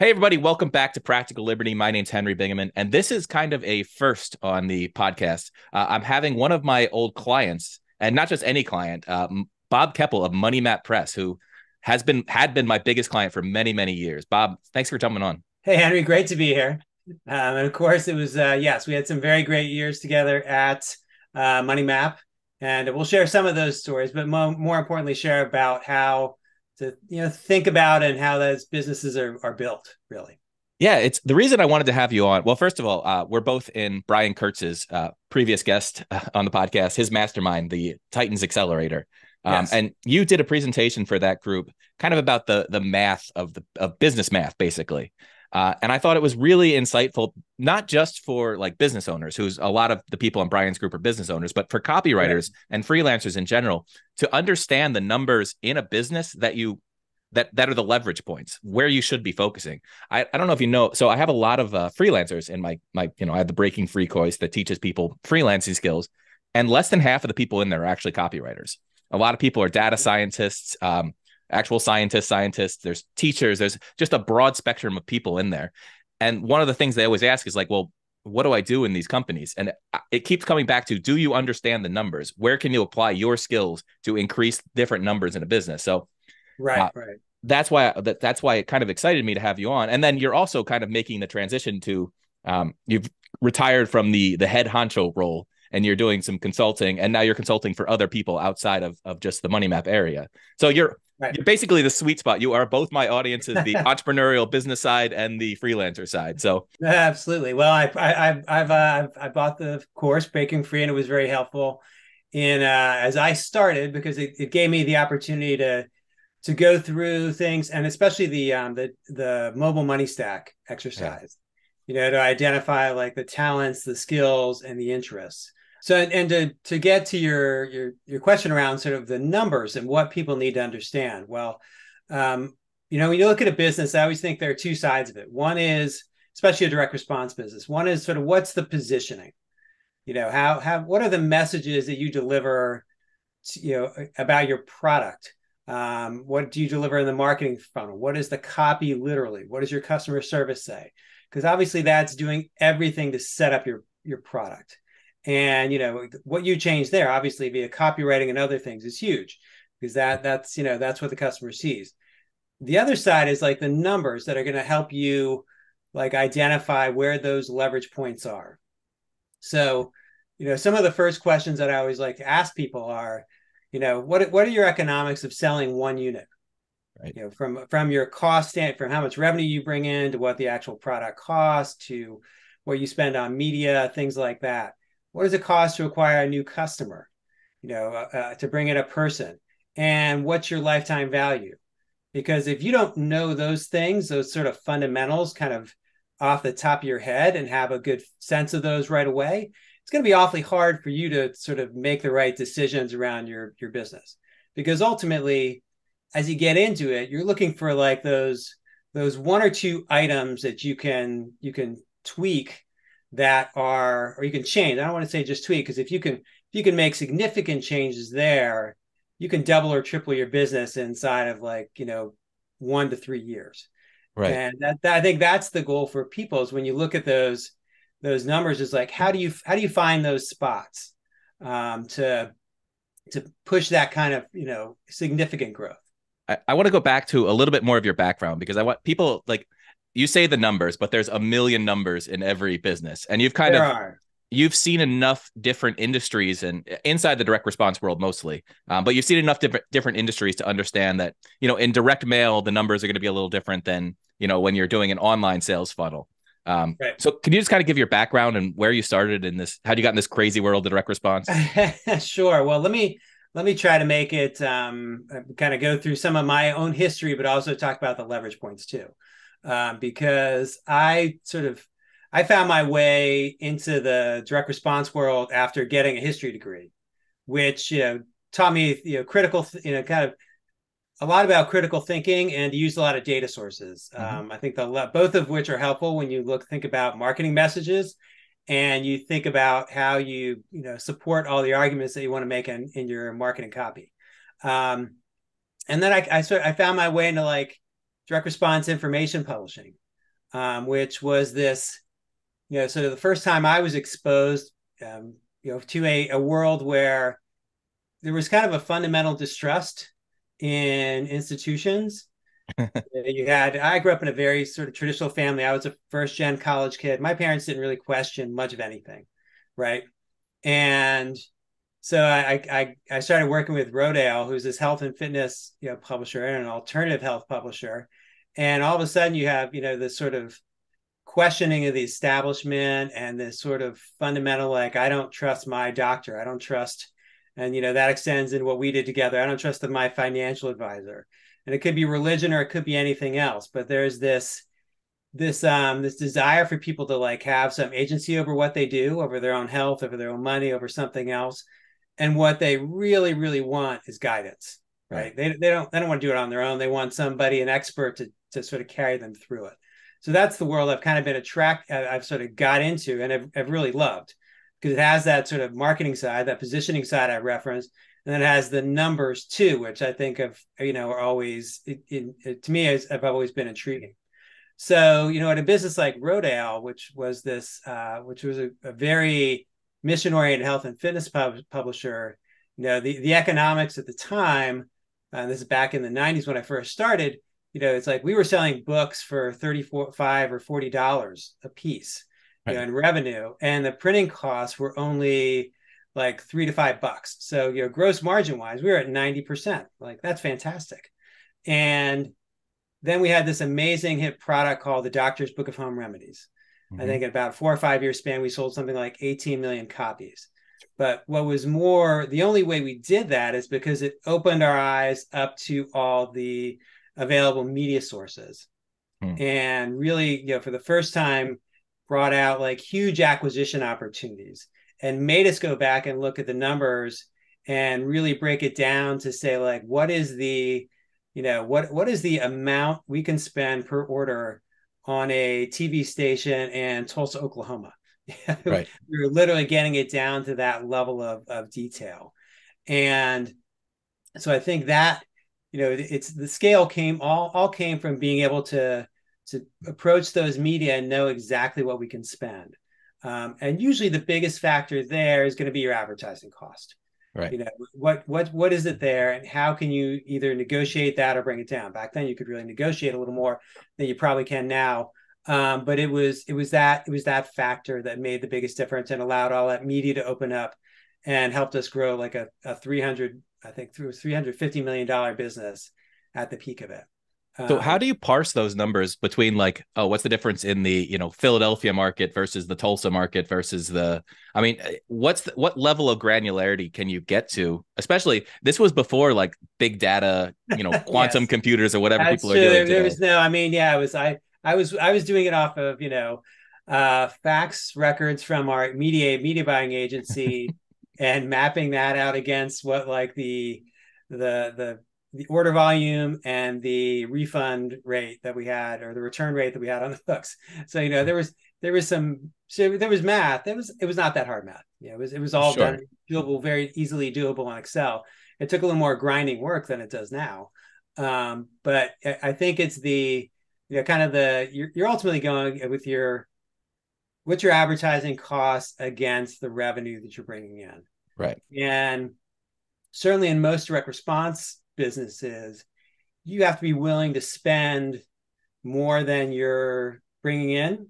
Hey, everybody, welcome back to Practical Liberty. My name's Henry Bingaman, and this is kind of a first on the podcast. Uh, I'm having one of my old clients, and not just any client, uh, Bob Keppel of Money Map Press, who has been had been my biggest client for many, many years. Bob, thanks for jumping on. Hey, Henry, great to be here. Um, and of course, it was uh, yes, we had some very great years together at uh, Money Map, and we'll share some of those stories, but mo- more importantly, share about how to you know think about and how those businesses are are built really. Yeah it's the reason i wanted to have you on well first of all uh, we're both in brian kurtz's uh, previous guest uh, on the podcast his mastermind the titans accelerator. Um, yes. and you did a presentation for that group kind of about the the math of the of business math basically uh, and I thought it was really insightful, not just for like business owners, who's a lot of the people in Brian's group are business owners, but for copywriters and freelancers in general to understand the numbers in a business that you that that are the leverage points where you should be focusing. I, I don't know if you know. So I have a lot of uh, freelancers in my my you know I have the Breaking Free course that teaches people freelancing skills, and less than half of the people in there are actually copywriters. A lot of people are data scientists. Um, actual scientists, scientists, there's teachers, there's just a broad spectrum of people in there. And one of the things they always ask is like, well, what do I do in these companies? And it keeps coming back to do you understand the numbers? Where can you apply your skills to increase different numbers in a business? So, right, uh, right. That's why that, that's why it kind of excited me to have you on. And then you're also kind of making the transition to um, you've retired from the the head honcho role and you're doing some consulting and now you're consulting for other people outside of, of just the money map area so you're Right. You're basically the sweet spot. You are both my audiences, the entrepreneurial business side and the freelancer side. So absolutely. Well, I, I I've uh, I bought the course Breaking Free, and it was very helpful in uh, as I started because it, it gave me the opportunity to to go through things, and especially the um, the the mobile money stack exercise. Yeah. You know, to identify like the talents, the skills, and the interests. So and to to get to your your your question around sort of the numbers and what people need to understand. Well, um, you know, when you look at a business, I always think there are two sides of it. One is especially a direct response business. One is sort of what's the positioning? You know, how how what are the messages that you deliver to, you know about your product? Um, what do you deliver in the marketing funnel? What is the copy literally? What does your customer service say? Because obviously that's doing everything to set up your your product. And you know what you change there, obviously via copywriting and other things, is huge because that that's you know that's what the customer sees. The other side is like the numbers that are going to help you like identify where those leverage points are. So, you know, some of the first questions that I always like to ask people are, you know, what what are your economics of selling one unit? Right. You know, from from your cost stand from how much revenue you bring in to what the actual product costs to what you spend on media, things like that what does it cost to acquire a new customer you know uh, uh, to bring in a person? And what's your lifetime value? Because if you don't know those things those sort of fundamentals kind of off the top of your head and have a good sense of those right away it's going to be awfully hard for you to sort of make the right decisions around your your business. Because ultimately as you get into it you're looking for like those those one or two items that you can you can tweak that are or you can change. I don't want to say just tweak because if you can if you can make significant changes there you can double or triple your business inside of like you know one to three years. Right. And that, that, i think that's the goal for people is when you look at those those numbers is like how do you how do you find those spots um, to to push that kind of you know significant growth? I, I want to go back to a little bit more of your background because i want people like you say the numbers, but there's a million numbers in every business, and you've kind there of are. you've seen enough different industries and inside the direct response world mostly, um, but you've seen enough different different industries to understand that you know in direct mail the numbers are going to be a little different than you know when you're doing an online sales funnel. Um, right. So, can you just kind of give your background and where you started in this? How you got in this crazy world of direct response? sure. Well, let me let me try to make it um, kind of go through some of my own history, but also talk about the leverage points too um, because I sort of I found my way into the direct response world after getting a history degree, which you know taught me you know critical you know kind of a lot about critical thinking and use a lot of data sources. Mm-hmm. Um, I think the both of which are helpful when you look think about marketing messages and you think about how you you know support all the arguments that you want to make in, in your marketing copy. Um, and then I, I sort I found my way into like direct response information publishing um, which was this, you know, sort of the first time I was exposed, um, you know, to a, a world where there was kind of a fundamental distrust in institutions. you had, I grew up in a very sort of traditional family. I was a first gen college kid. My parents didn't really question much of anything, right? And so I, I I started working with Rodale, who's this health and fitness you know publisher and an alternative health publisher, and all of a sudden you have you know this sort of questioning of the establishment and this sort of fundamental like I don't trust my doctor, I don't trust, and you know that extends in what we did together. I don't trust my financial advisor, and it could be religion or it could be anything else, but there's this this um this desire for people to like have some agency over what they do over their own health over their own money over something else. And what they really really want is guidance right, right. They, they don't they don't want to do it on their own. They want somebody an expert to to sort of carry them through it so that's the world i've kind of been attracted i've sort of got into and I've, I've really loved because it has that sort of marketing side that positioning side i referenced and then it has the numbers too which i think of you know are always it, it, to me have always been intriguing so, you know, at a business like Rodale, which was this, uh, which was a, a very mission-oriented health and fitness pub- publisher, you know, the the economics at the time, uh, this is back in the '90s when I first started. You know, it's like we were selling books for thirty-five or forty dollars a piece, right. you know, in revenue, and the printing costs were only like three to five bucks. So, you know, gross margin wise, we were at ninety percent. Like that's fantastic, and then we had this amazing hit product called the Doctor's Book of Home Remedies. Mm-hmm. I think in about four or five year span, we sold something like 18 million copies. But what was more, the only way we did that is because it opened our eyes up to all the available media sources. Mm. And really, you know, for the first time, brought out like huge acquisition opportunities and made us go back and look at the numbers and really break it down to say like what is the you know what what is the amount we can spend per order on a TV station in Tulsa, Oklahoma. right. we are literally getting it down to that level of, of detail. And so I think that, you know, it's the scale came all all came from being able to to approach those media and know exactly what we can spend. Um, and usually the biggest factor there is going to be your advertising cost. Right. You know, what what what is it there and how can you either negotiate that or bring it down? Back then you could really negotiate a little more than you probably can now. Um, but it was it was that it was that factor that made the biggest difference and allowed all that media to open up and helped us grow like a, a 300 I think through 350 million dollar business at the peak of it. So how um, do you parse those numbers between like, oh, what's the difference in the you know Philadelphia market versus the Tulsa market versus the? I mean, eh, what's the, what level of granularity can you get to? Especially this was before like big data, you know, quantum yes. computers or whatever That's people true. are doing. There, there was no, I mean, yeah, it was I I was I was doing it off of you know uh fax records from our media media buying agency and mapping that out against what like the the the the order volume and the refund rate that we had or the return rate that we had on the books. So you know there was there was some so there was math. It was it was not that hard math. Yeah, it was it was all sure. done doable, very easily doable on Excel. It took a little more grinding work than it does now. Um, but I think it's the you know kind of the you're, you're ultimately going with your what's your advertising cost against the revenue that you're bringing in. Right. And certainly in most direct response businesses, you have to be willing to spend more than you're bringing in to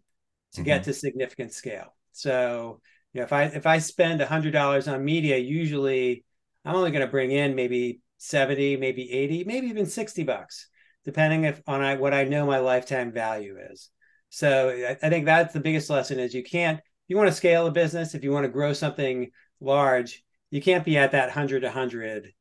mm-hmm. get to significant scale. So, you know, if I if I spend a hundred dollars on media, usually I'm only going to bring in maybe 70, maybe 80, maybe even 60 bucks, depending if on I, what I know my lifetime value is. So I, think that's the biggest lesson is you can't, you want to scale a business, if you want to grow something large, you can't be at that 100 to 100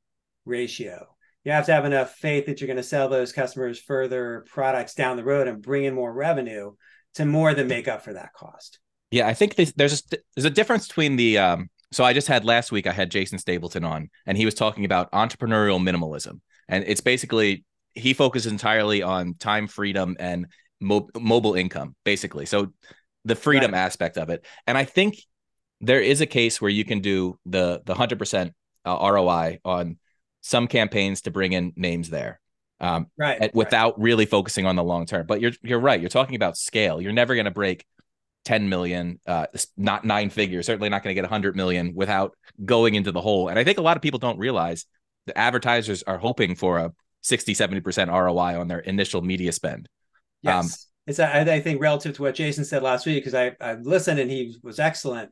ratio you have to have enough faith that you're going to sell those customers further products down the road and bring in more revenue to more than make up for that cost. Yeah, I think there's there's a, there's a difference between the um. So I just had last week I had Jason Stapleton on, and he was talking about entrepreneurial minimalism, and it's basically he focuses entirely on time freedom and mo- mobile income, basically. So the freedom right. aspect of it, and I think there is a case where you can do the the hundred percent uh, ROI on some campaigns to bring in names there. um, right, without right. really focusing on the long term. But you're you're right. You're talking about scale. You're never going to break 10 million, uh, not nine figures. Certainly not going to get 100 million without going into the hole. And I think a lot of people don't realize the advertisers are hoping for a 60, 70% ROI on their initial media spend. Yes. Um, it's, I, I think, relative to what Jason said last week, because I, I listened and he was excellent.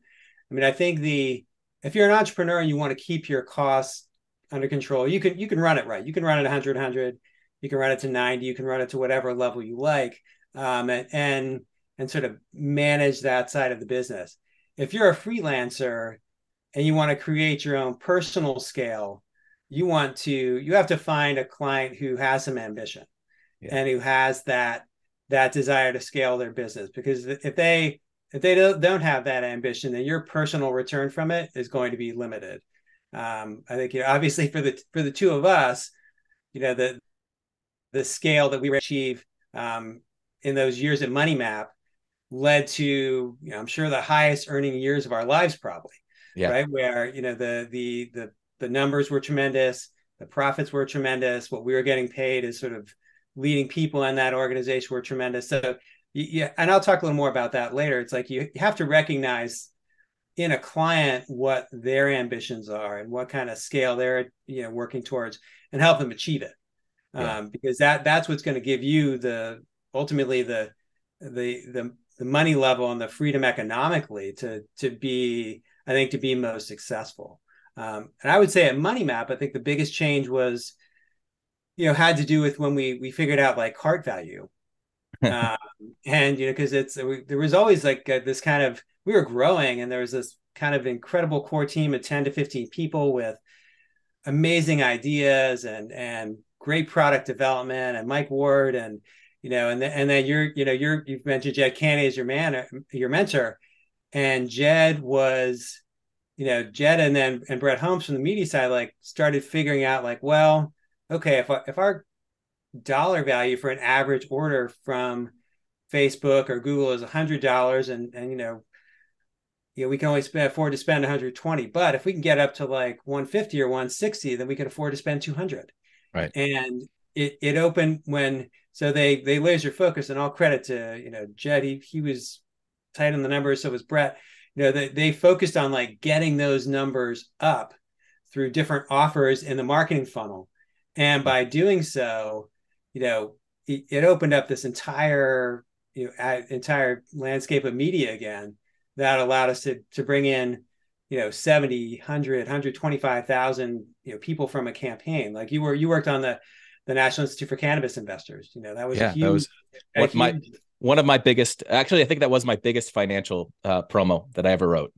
I mean, I think the, if you're an entrepreneur and you want to keep your costs under control, you can, you can run it right. You can run it 100, 100 you can run it to 90 you can run it to whatever level you like um, and, and and sort of manage that side of the business if you're a freelancer and you want to create your own personal scale you want to you have to find a client who has some ambition yeah. and who has that that desire to scale their business because if they if they don't have that ambition then your personal return from it is going to be limited um, i think you know obviously for the for the two of us you know the the scale that we achieve um, in those years at Money Map led to, you know, I'm sure the highest earning years of our lives, probably. Yeah. Right. Where you know the the the the numbers were tremendous, the profits were tremendous. What we were getting paid is sort of leading people in that organization were tremendous. So yeah, and I'll talk a little more about that later. It's like you, you have to recognize in a client what their ambitions are and what kind of scale they're you know working towards and help them achieve it yeah. um, because that that's what's going to give you the ultimately the the the the money level and the freedom economically to to be I think to be most successful. Um, and I would say at Money Map, I think the biggest change was, you know, had to do with when we we figured out like cart value, um, and you know, because it's there was always like uh, this kind of we were growing, and there was this kind of incredible core team of ten to fifteen people with amazing ideas and and great product development and Mike Ward and you know and then and then you're you know you're you've mentioned Jed Canny as your man your mentor. And Jed was you know Jed and then and Brett Holmes from the media side like started figuring out like well okay if if our dollar value for an average order from Facebook or Google is a hundred dollars and and you know you know, we can only spend, afford to spend 120. But if we can get up to like 150 or 160, then we can afford to spend 200. Right. And it it opened when so they they laser focus and all credit to you know Jed he, he was tight on the numbers so was Brett you know they, they focused on like getting those numbers up through different offers in the marketing funnel and by doing so you know it, it opened up this entire you know entire landscape of media again that allowed us to to bring in you know 70 100 125000 you know people from a campaign. Like you were you worked on the the national institute for cannabis investors. You know that was yeah huge, that was what huge... my one of my biggest actually i think that was my biggest financial uh, promo that i ever wrote.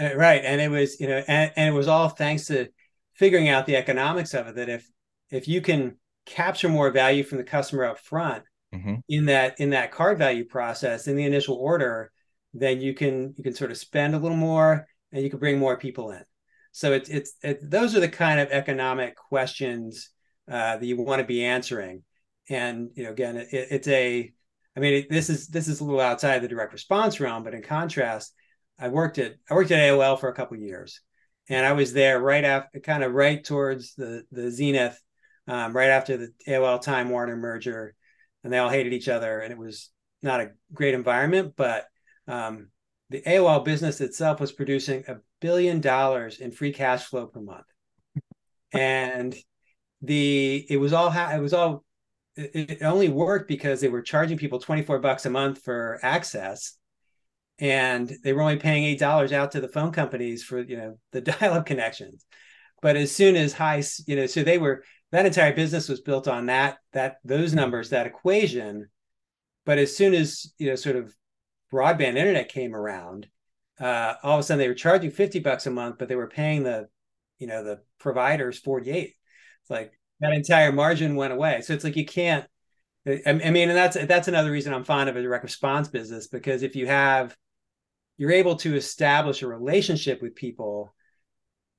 Uh, right. And it was you know and, and it was all thanks to figuring out the economics of it that if if you can capture more value from the customer up front mm-hmm. in that in that cart value process in the initial order then you can you can sort of spend a little more and you can bring more people in. So it's it's it, those are the kind of economic questions uh, that you want to be answering. And you know, again, it, it's a, I mean, it, this is this is a little outside the direct response realm, but in contrast, I worked at I worked at AOL for a couple years, and I was there right after, kind of right towards the the zenith, um, right after the AOL Time Warner merger, and they all hated each other, and it was not a great environment, but um, the AOL business itself was producing a billion dollars in free cash flow per month, and the it was all it was all it, it only worked because they were charging people twenty four bucks a month for access, and they were only paying eight dollars out to the phone companies for you know the dial up connections. But as soon as high, you know, so they were that entire business was built on that that those numbers that equation. But as soon as you know, sort of broadband internet came around, uh, all of a sudden they were charging 50 bucks a month, but they were paying the, you know, the providers 48. It's like that entire margin went away. So it's like you can't, I mean, and that's that's another reason I'm fond of a direct response business because if you have, you're able to establish a relationship with people,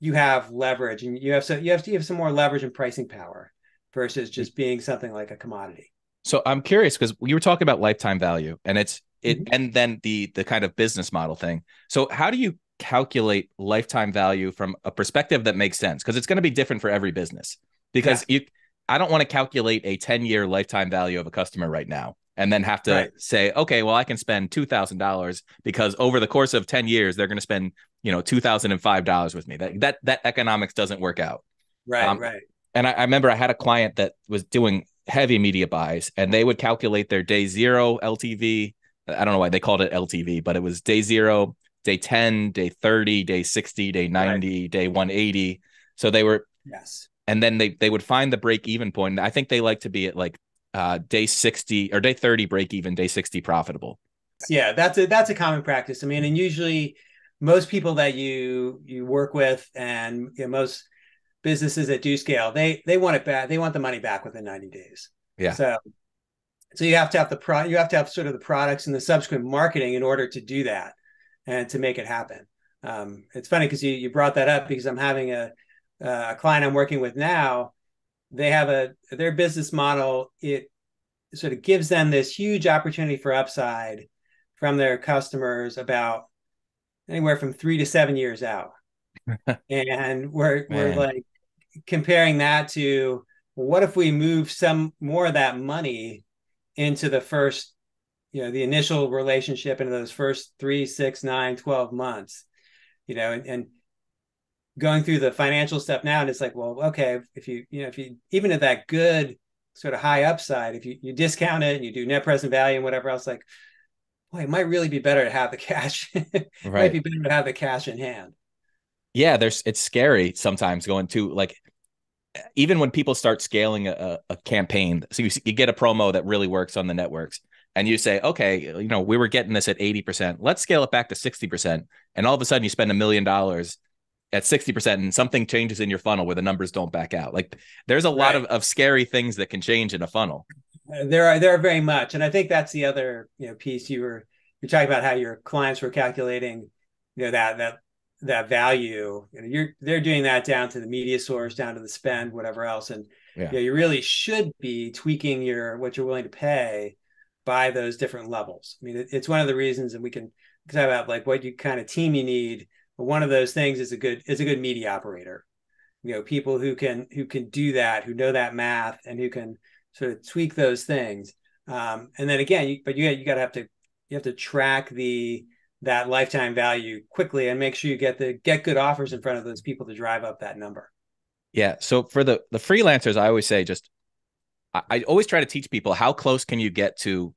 you have leverage and you have so you have to you have some more leverage and pricing power versus just being something like a commodity. So I'm curious because you were talking about lifetime value, and it's it mm-hmm. and then the the kind of business model thing so how do you calculate lifetime value from a perspective that makes sense because it's going to be different for every business because yeah. you I don't want to calculate a 10 year lifetime value of a customer right now and then have to right. say, okay, well, I can spend two thousand dollars because over the course of ten years, they're going to spend you know two thousand and five dollars with me. That that that economics doesn't work out. Right, um, right. And I, I, remember I had a client that was doing heavy media buys, and they would calculate their day zero LTV. I don't know why they called it LTV, but it was day zero, day ten, day thirty, day sixty, day ninety, right. day one eighty. So they were yes. And then they they would find the break even point. I think they like to be at like uh, day 60 or day 30 break even, day 60 profitable. Yeah, that's a that's a common practice. I mean, and usually most people that you you work with and you know, most businesses that do scale, they they want it back, they want the money back within 90 days. Yeah. So so you have to have the pro you have to have sort of the products and the subsequent marketing in order to do that and to make it happen. Um, it's funny because you you brought that up because I'm having a a client I'm working with now they have a their business model it sort of gives them this huge opportunity for upside from their customers about anywhere from three to seven years out and we're Man. we're like comparing that to what if we move some more of that money into the first you know the initial relationship into those first three six nine 12 months you know and, and going through the financial stuff now and it's like well okay if you you know if you even at that good sort of high upside if you, you discount it and you do net present value and whatever else like boy it might really be better to have the cash it right. might be better to have the cash in hand yeah there's it's scary sometimes going to like even when people start scaling a, a campaign so you, you get a promo that really works on the networks and you say okay you know we were getting this at 80% let's scale it back to 60% and all of a sudden you spend a million dollars at 60% and something changes in your funnel where the numbers don't back out. Like there's a right. lot of, of scary things that can change in a funnel. Uh, there are there are very much. And I think that's the other, you know, piece you were you're talking about how your clients were calculating, you know, that that that value. You know, you're they're doing that down to the media source, down to the spend, whatever else. And yeah. you, know, you really should be tweaking your what you're willing to pay by those different levels. I mean, it, it's one of the reasons, and we can talk about like what you kind of team you need but one of those things is a good is a good media operator. You know, people who can who can do that, who know that math, and who can sort of tweak those things. Um, and then again, you, but you you got to have to you have to track the that lifetime value quickly and make sure you get the get good offers in front of those people to drive up that number. Yeah. So for the the freelancers, I always say just I, I always try to teach people how close can you get to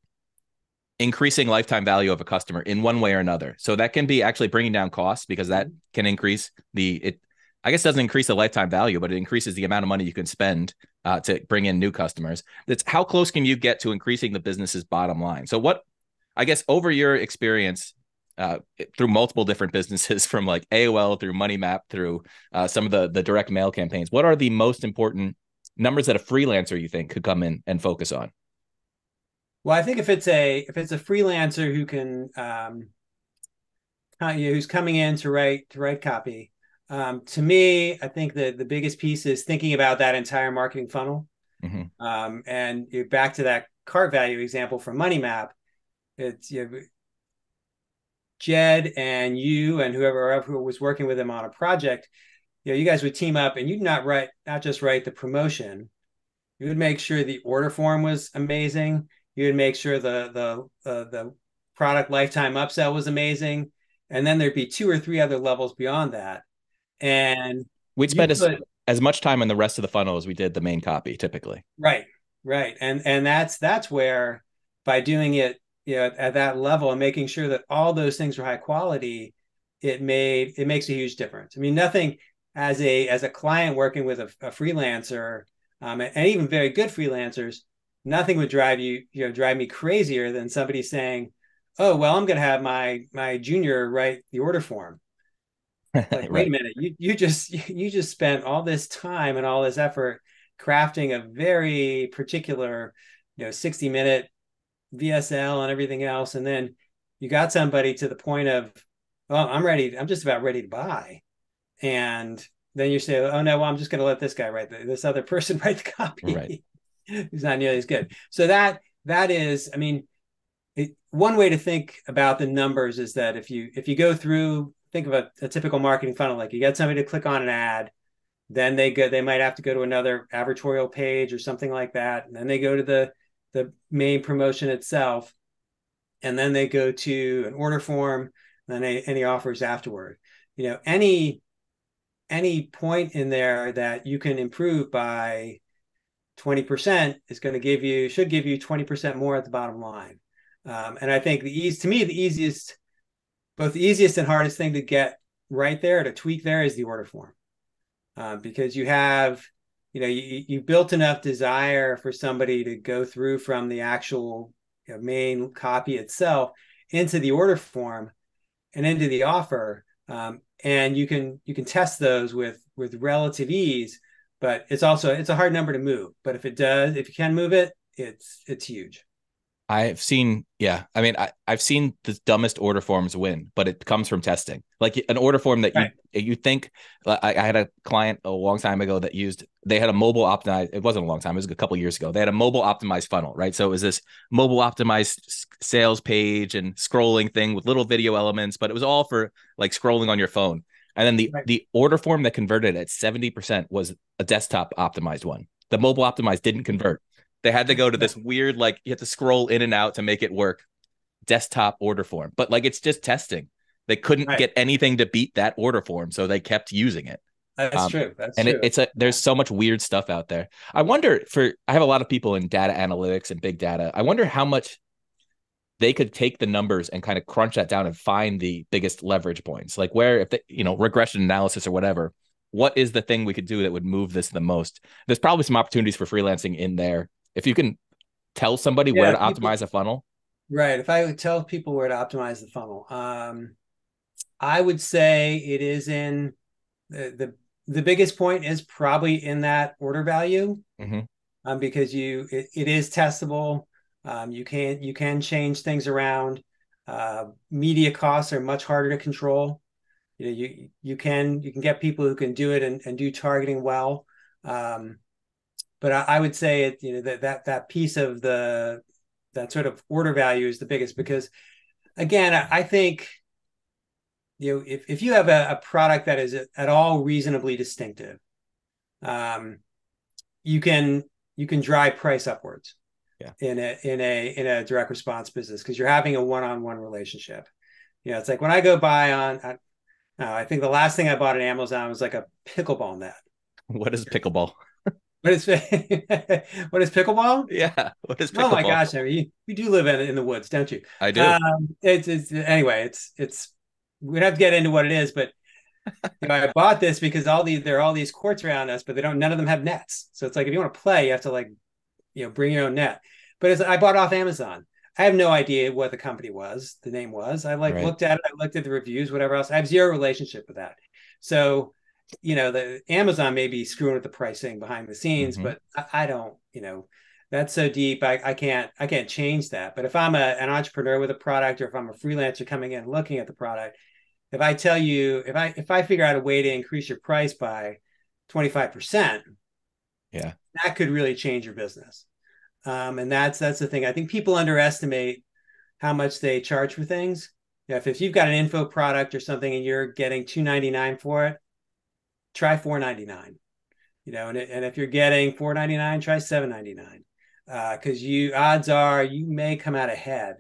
increasing lifetime value of a customer in one way or another. So that can be actually bringing down costs because that mm-hmm. can increase the it. I guess doesn't increase the lifetime value, but it increases the amount of money you can spend uh, to bring in new customers. That's how close can you get to increasing the business's bottom line? So what, I guess, over your experience uh, through multiple different businesses, from like AOL through Money Map through uh, some of the the direct mail campaigns, what are the most important numbers that a freelancer you think could come in and focus on? Well, I think if it's a if it's a freelancer who can um, who's coming in to write to write copy, um, to me, I think that the biggest piece is thinking about that entire marketing funnel. Mm-hmm. Um, and you're back to that cart value example from Money Map. It's you know, Jed and you and whoever who was working with him on a project. You know, you guys would team up and you'd not write not just write the promotion. You would make sure the order form was amazing you would make sure the the uh, the product lifetime upsell was amazing, and then there'd be two or three other levels beyond that. And we'd spend as, as much time in the rest of the funnel as we did the main copy, typically. Right, right, and and that's that's where by doing it you know, at that level and making sure that all those things are high quality, it made it makes a huge difference. I mean, nothing as a as a client working with a, a freelancer, um, and even very good freelancers, nothing would drive you you know drive me crazier than somebody saying oh well i'm going to have my my junior write the order form like right. wait a minute you you just you just spent all this time and all this effort crafting a very particular you know 60 minute vsl and everything else and then you got somebody to the point of well i'm ready i'm just about ready to buy and then you say oh no well i'm just going to let this guy write the, this other person write the copy right. He's not nearly as good. So that that is, I mean, it, one way to think about the numbers is that if you if you go through, think of a, a typical marketing funnel, like you get somebody to click on an ad, then they go they might have to go to another advertorial page or something like that and then they go to the the main promotion itself and then they go to an order form and then any offers afterward you know any any point in there that you can improve by 20% is going to give you should give you 20% more at the bottom line. Um, and i think the ease to me the easiest both the easiest and hardest thing to get right there to tweak there is the order form. Uh, because you have you know you, you built enough desire for somebody to go through from the actual you know, main copy itself into the order form and into the offer. Um, and you can you can test those with with relative ease but it's also it's a hard number to move but if it does if you can move it it's it's huge I've seen, yeah. I mean, I, I've seen the dumbest order forms win, but it comes from testing. Like an order form that right. you you think. I, I, had a client a long time ago that used. They had a mobile optimized. It wasn't a long time. It was a couple years ago. They had a mobile optimized funnel, right? So it was this mobile optimized sales page and scrolling thing with little video elements, but it was all for like scrolling on your phone. And then the right. the order form that converted at seventy percent was a desktop optimized one. The mobile optimized didn't convert. They had to go to this weird, like you have to scroll in and out to make it work. Desktop order form, but like it's just testing. They couldn't right. get anything to beat that order form, so they kept using it. That's um, true. That's and true. It, it's a there's so much weird stuff out there. I wonder for I have a lot of people in data analytics and big data. I wonder how much they could take the numbers and kind of crunch that down and find the biggest leverage points. Like where if they, you know, regression analysis or whatever, what is the thing we could do that would move this the most? There's probably some opportunities for freelancing in there if you can tell somebody yeah, where to people, optimize a funnel right if i would tell people where to optimize the funnel um i would say it is in the the, the biggest point is probably in that order value mm-hmm. um, because you it, it is testable um, you can you can change things around. Uh, media costs are much harder to control. You know you you can you can get people who can do it and, and do targeting well. Um, but I, I, would say it you know that that that piece of the that sort of order value is the biggest because again I, I think you know if, if you have a, a, product that is at all reasonably distinctive um you can you can drive price upwards yeah. in a in a in a direct response business because you're having a one-on-one relationship you know it's like when i go buy on I, I think the last thing i bought at amazon was like a pickleball net what is pickleball what is what is pickleball? Yeah, what is pickleball? Oh my gosh, I mean, you, you do live in in the woods, don't you? I do. Um, it's, it's anyway. It's it's we'd have to get into what it is, but you know, I bought this because all these there are all these courts around us, but they don't. None of them have nets. So it's like if you want to play, you have to like you know bring your own net. But as I bought off Amazon. I have no idea what the company was, the name was. I like right. looked at it, I looked at the reviews, whatever else. I have zero relationship with that. So you know, the Amazon may be screwing with the pricing behind the scenes, mm-hmm. but I, I, don't, you know, that's so deep. I, I can't, I can't change that. But if I'm a, an entrepreneur with a product, or if I'm a freelancer coming in looking at the product, if I tell you, if I, if I figure out a way to increase your price by 25%, yeah, that could really change your business. Um, and that's, that's the thing. I think people underestimate how much they charge for things. if, if you've got an info product or something and you're getting 299 for it, try 499 you know and, and if you're getting 499 try 799 because uh, you odds are you may come out ahead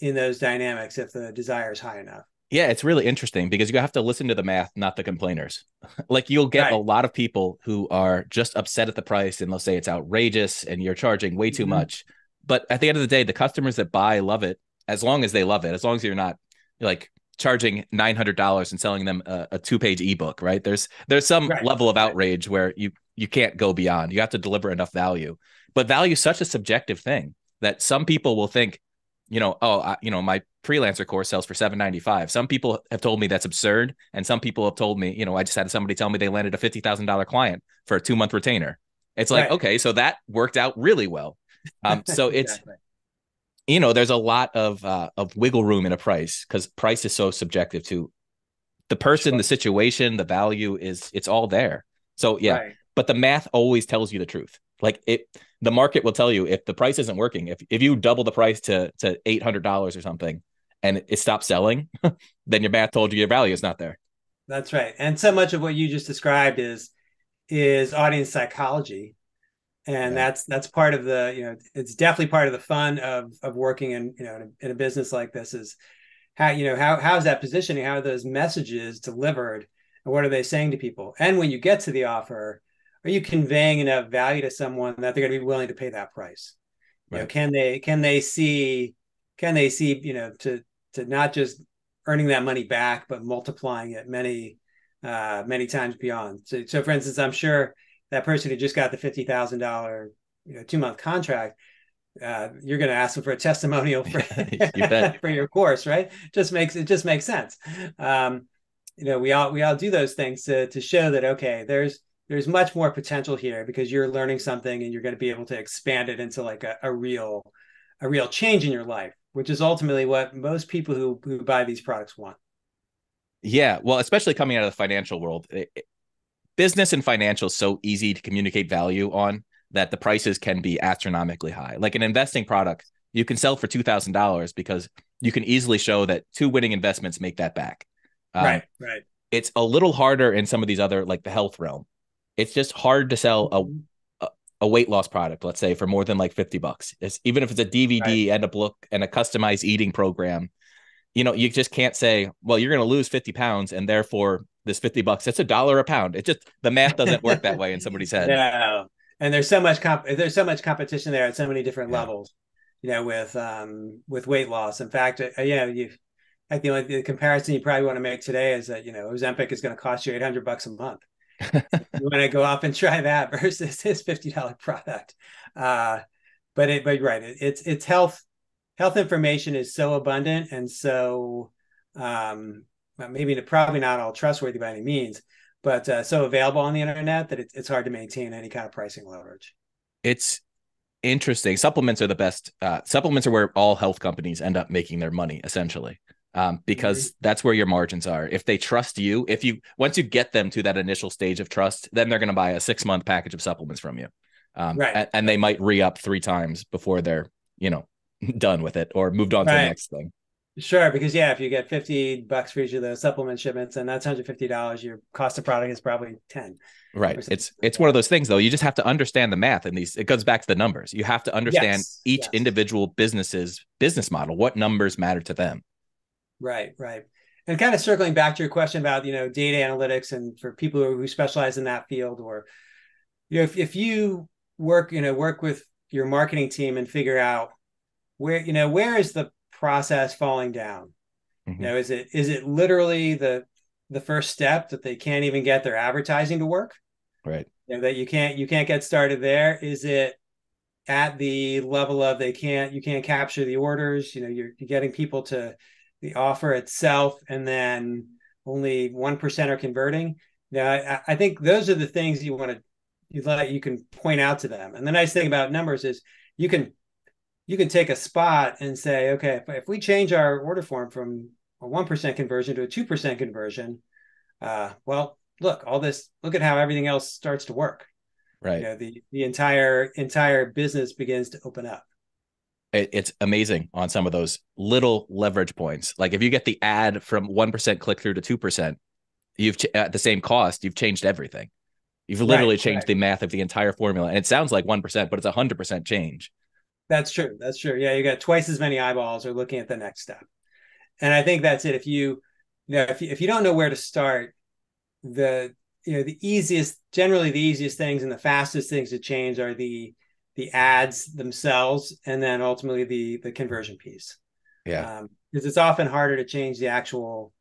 in those dynamics if the desire is high enough yeah it's really interesting because you have to listen to the math not the complainers like you'll get right. a lot of people who are just upset at the price and they'll say it's outrageous and you're charging way too mm-hmm. much but at the end of the day the customers that buy love it as long as they love it as long as you're not like charging nine hundred dollars and selling them a, a two page ebook, right? There's there's some right. level of outrage where you you can't go beyond. You have to deliver enough value. But value is such a subjective thing that some people will think, you know, oh, I, you know, my freelancer course sells for seven ninety five. Some people have told me that's absurd, and some people have told me, you know, I just had somebody tell me they landed a fifty thousand dollar client for a two month retainer. It's like, right. okay, so that worked out really well. Um, so it's exactly you know, there's a lot of uh, of wiggle room in a price because price is so subjective to the person, sure. the situation, the value is it's all there. So yeah, right. but the math always tells you the truth. Like it, the market will tell you if the price isn't working. If if you double the price to to eight hundred dollars or something, and it stops selling, then your math told you your value is not there. That's right. And so much of what you just described is is audience psychology and yeah. that's that's part of the you know it's definitely part of the fun of of working in you know in a, in a business like this is how you know how how's that positioning how are those messages delivered and what are they saying to people and when you get to the offer are you conveying enough value to someone that they're going to be willing to pay that price right. you know can they can they see can they see you know to to not just earning that money back but multiplying it many uh many times beyond so so for instance i'm sure that person who just got the fifty thousand dollar you know two month contract, uh, you're going to ask them for a testimonial for for your course, right? Just makes it just makes sense. Um, you know, we all we all do those things to to show that okay, there's there's much more potential here because you're learning something and you're going to be able to expand it into like a, a real a real change in your life, which is ultimately what most people who who buy these products want. Yeah, well, especially coming out of the financial world, it, business and financial is so easy to communicate value on that the prices can be astronomically high. Like an investing product, you can sell for two thousand dollars because you can easily show that two winning investments make that back. Um, right, right. It's a little harder in some of these other like the health realm. It's just hard to sell a a, a weight loss product, let's say, for more than like fifty bucks. It's, even if it's a DVD right. and a book and a customized eating program, you know, you just can't say, well, you're going to lose fifty pounds and therefore this 50 bucks it's a dollar a pound it just the math doesn't work that way in somebody's head yeah and there's so much comp there's so much competition there at so many different yeah. levels you know with um with weight loss in fact uh, you know you I think like the comparison you probably want to make today is that you know Ozempic is going to cost you 800 bucks a month. You want to go off and try that versus his $50 product. Uh, but it, but right, it, it's it's health health information is so abundant and so um, maybe probably not all trustworthy by any means, but uh, so available on the internet that it, it's hard to maintain any kind of pricing leverage. It's interesting. Supplements are the best. Uh, supplements are where all health companies end up making their money, essentially, um, because mm-hmm. that's where your margins are. If they trust you, if you once you get them to that initial stage of trust, then they're going to buy a six month package of supplements from you, um, right. and, and, they might re up three times before they're you know done with it or moved on right. to the next thing. Sure, because yeah, if you get fifty bucks for each of those supplement shipments, and that's hundred fifty dollars, your cost of product is probably ten. Right. It's it's one of those things though. You just have to understand the math, and these it goes back to the numbers. You have to understand yes, each yes. individual business's business model. What numbers matter to them? Right. Right. And kind of circling back to your question about you know data analytics, and for people who specialize in that field, or you know if if you work you know work with your marketing team and figure out where you know where is the process falling down? Mm-hmm. You know, is it is it literally the the first step that they can't even get their advertising to work? Right. You know, that you can't you can't get started there. Is it at the level of they can't you can't capture the orders? You know, you're, you're getting people to the offer itself, and then only one percent are converting. Now, I, I think those are the things you want to you let you can point out to them. And the nice thing about numbers is you can you can take a spot and say, okay, if, if we change our order form from a 1% conversion to a 2% conversion, uh, well, look, all this, look at how everything else starts to work. Right. You know, the, the entire, entire business begins to open up. It, it's amazing on some of those little leverage points. Like if you get the ad from 1% click through to 2%, you've ch- at the same cost, you've changed everything. You've literally right, changed right. the math of the entire formula. And it sounds like 1%, but it's a 100% change. That's true. That's true. Yeah, you got twice as many eyeballs are looking at the next step. And I think that's it. If you, you know, if you, if you don't know where to start, the you know the easiest, generally the easiest things and the fastest things to change are the the ads themselves, and then ultimately the the conversion piece. Yeah, because um, it's often harder to change the actual.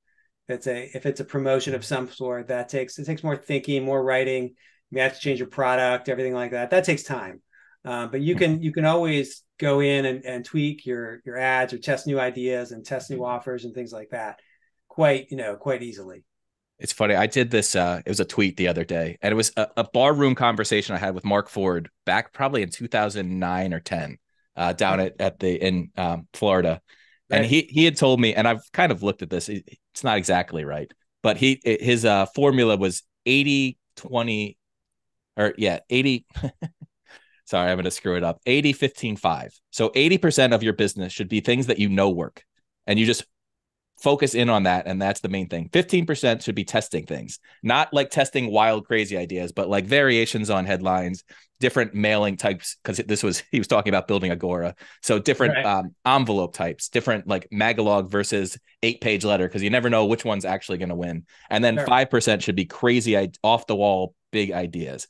It's a if it's a promotion of some sort that takes it takes more thinking, more writing. You have to change your product, everything like that. That takes time. Uh, but you can you can always go in and, and tweak your your ads or test new ideas and test new offers and things like that quite you know quite easily it's funny i did this uh it was a tweet the other day and it was a, a bar room conversation i had with mark ford back probably in 2009 or 10 uh down at, at the in um, florida right. and he he had told me and i've kind of looked at this it's not exactly right but he his uh formula was 80 20 or yeah 80 sorry, I'm going to screw it up 80, 15, 5. So 80% of your business should be things that you know work and you just focus in on that and that's the main thing. 15% should be testing things not like testing wild crazy ideas but like variations on headlines different mailing types because this was he was talking about building agora. So different right. um, envelope types different like magalog versus eight page letter because you never know which one's actually going to win. And then sure. 5% should be crazy off the wall big ideas.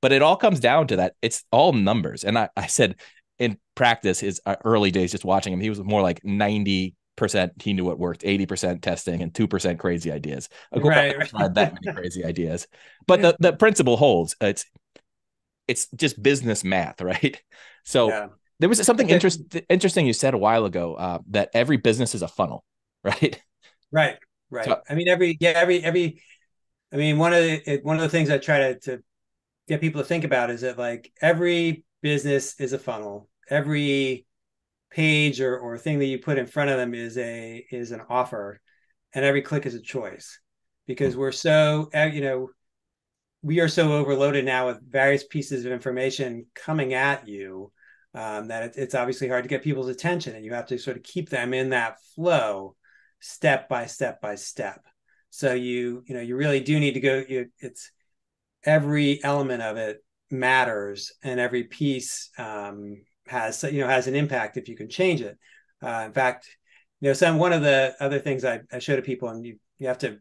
But it all comes down to that it's all numbers. And i, I said in practice his uh, early days just watching him he was more like 90 percent he knew what worked, 80% testing and 2% crazy ideas. Right, right. that many crazy ideas. But the, the principle holds. It's it's just business math, right? So yeah. there was something interest, interesting you said a while ago uh, that every business is a funnel, right? Right, right. So, I mean, every yeah, every every. I mean, one of the one of the things I try to, to get people to think about is that like every business is a funnel. Every page or, or thing that you put in front of them is a is an offer. And every click is a choice because we're so eh, you know we are so overloaded now with various pieces of information coming at you um, that it, it's obviously hard to get people's attention and you have to sort of keep them in that flow step by step by step. So you you know you really do need to go you, it's every element of it matters and every piece um, has you know has an impact if you can change it. Uh, in fact, you know, some one of the other things I, I show to people, and you you have to,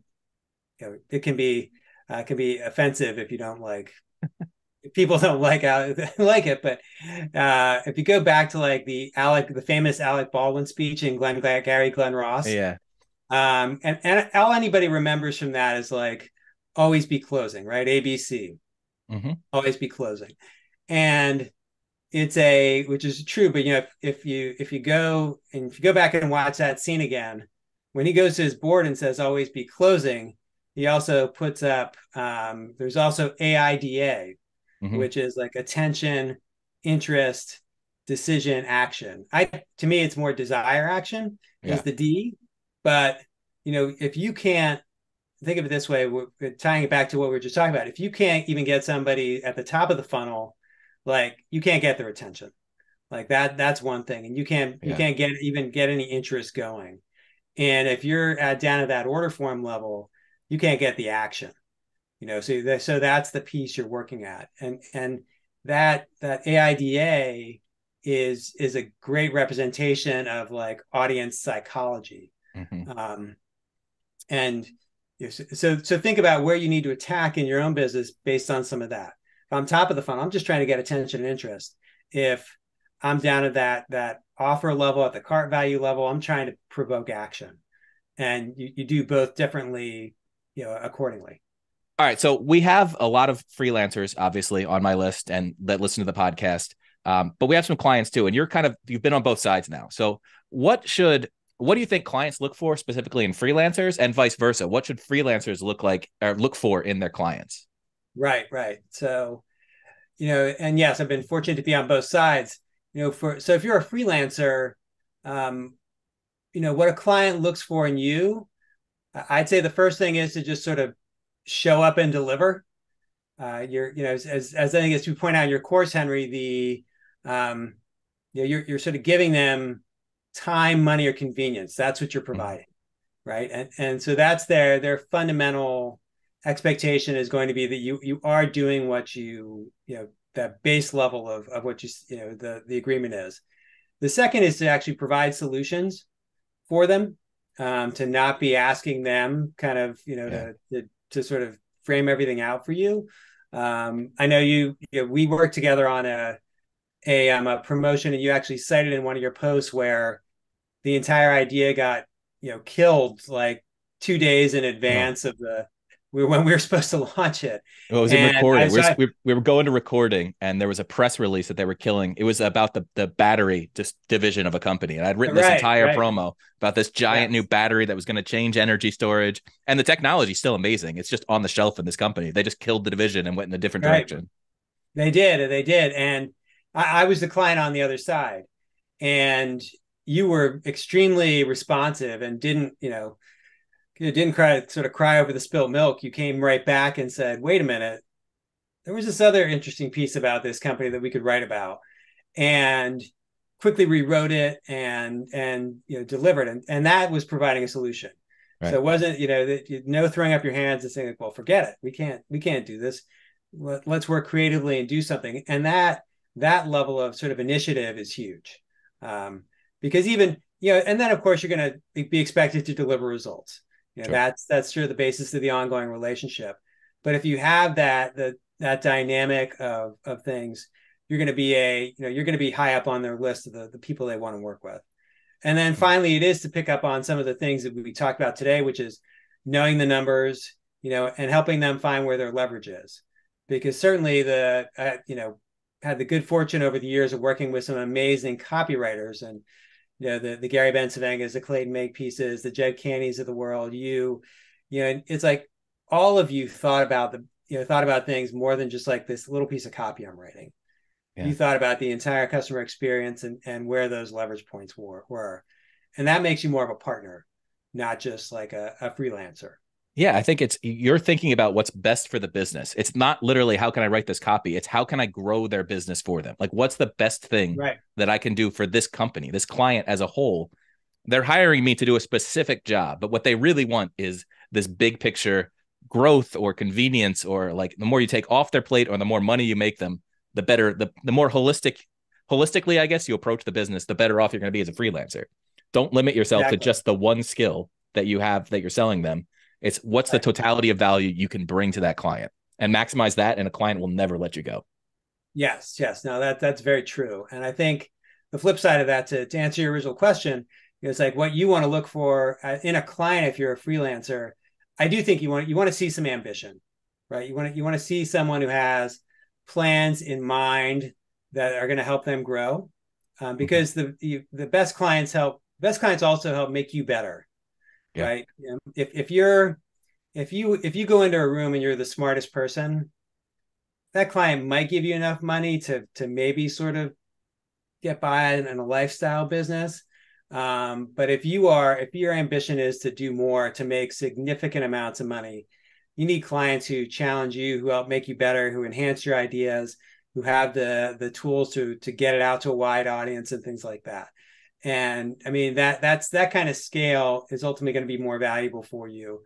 you know, it can be uh, can be offensive if you don't like. people don't like like it, but uh, if you go back to like the Alec, the famous Alec Baldwin speech in Glengarry Glen Ross, yeah, um, and and all anybody remembers from that is like always be closing, right? ABC, mm-hmm. always be closing, and it's a which is true but you know if, if you if you go and if you go back and watch that scene again when he goes to his board and says always be closing he also puts up um, there's also aida mm-hmm. which is like attention interest decision action i to me it's more desire action yeah. is the d but you know if you can't think of it this way we're tying it back to what we were just talking about if you can't even get somebody at the top of the funnel like you can't get their attention. Like that that's one thing. And you can't yeah. you can't get even get any interest going. And if you're at down at that order form level you can't get the action you know? So that, so that's the piece you're working at. And and that that aida is is a great representation of like audience psychology. Mm-hmm. um and so so think about where you need to attack in your own business based on some of that I'm top of the funnel, I'm just trying to get attention and interest. If I'm down at that that offer level at the cart value level, I'm trying to provoke action. And you, you do both differently, you know, accordingly. All right. So we have a lot of freelancers, obviously, on my list and that listen to the podcast. Um, but we have some clients too, and you're kind of you've been on both sides now. So what should what do you think clients look for specifically in freelancers and vice versa? What should freelancers look like or look for in their clients? Right, right. So, you know, and yes, I've been fortunate to be on both sides. You know, for so if you're a freelancer, um, you know, what a client looks for in you, I'd say the first thing is to just sort of show up and deliver. Uh, you're, you know, as, as, as I think as you point out in your course, Henry, the, um, you know, you're, you're sort of giving them time, money, or convenience. That's what you're mm-hmm. providing, mm-hmm. right? And and so that's their their fundamental expectation is going to be that you you are doing what you you know that base level of of what you you know the the agreement is. The second is to actually provide solutions for them, um, to not be asking them kind of you know yeah. to, to, to sort of frame everything out for you. Um, I know you, you know, we worked together on a a, um, a promotion, and you actually cited in one of your posts where the entire idea got you know killed like two days in advance oh. of the we when we were supposed to launch it. Well, it was in recording. We were, we, we were going to recording, and there was a press release that they were killing. It was about the the battery just division of a company, and I'd written this right, entire right. promo about this giant yes. new battery that was going to change energy storage, and the technology is still amazing. It's just on the shelf in this company. They just killed the division and went in a different right. direction. They did, they did, and I, I was the client on the other side, and you were extremely responsive and didn't, you know you didn't cry sort of cry over the spilt milk you came right back and said wait a minute. There was this other interesting piece about this company that we could write about and quickly rewrote it and and you know delivered and and that was providing a solution. Right. so it wasn't you know that no throwing up your hands and saying like well forget it. We can't we can't do this. Let, let's work creatively and do something and that that level of sort of initiative is huge. Um, because even you know and then of course you're going to be expected to deliver results you know sure. that's that's sort of the basis of the ongoing relationship. But if you have that the that dynamic of of things you're going to be a you know you're going to be high up on their list of the, the people they want to work with. And then finally it is to pick up on some of the things that we talked about today which is knowing the numbers you know and helping them find where their leverage is. Because certainly the uh, you know had the good fortune over the years of working with some amazing copywriters and you know the the Gary Bencivengas, the Clayton Makepeaces, the Jed Cantys of the world. You, you know, it's like all of you thought about the you know thought about things more than just like this little piece of copy I'm writing yeah. you thought about the entire customer experience and, and where those leverage points were, were. And that makes you more of a partner, not just like a, a freelancer. Yeah, I think it's you're thinking about what's best for the business. It's not literally how can I write this copy. It's how can I grow their business for them. Like what's the best thing right. that I can do for this company, this client as a whole. They're hiring me to do a specific job, but what they really want is this big picture growth or convenience or like the more you take off their plate or the more money you make them, the better the the more holistic holistically, I guess you approach the business, the better off you're going to be as a freelancer. Don't limit yourself exactly. to just the one skill that you have that you're selling them. It's what's the totality of value you can bring to that client and maximize that, and a client will never let you go. Yes, yes. Now that that's very true, and I think the flip side of that, to, to answer your original question, is like what you want to look for uh, in a client if you're a freelancer. I do think you want you want to see some ambition, right? You want to you want to see someone who has plans in mind that are going to help them grow um, mm-hmm. because the, the, the best clients help best clients also help make you better yeah. right if, if you're if you if you go into a room and you're the smartest person that client might give you enough money to to maybe sort of get by in a lifestyle business um, but if you are if your ambition is to do more to make significant amounts of money you need clients who challenge you, who help make you better, who enhance your ideas, who have the the tools to to get it out to a wide audience and things like that. And I mean that that's that kind of scale is ultimately going to be more valuable for you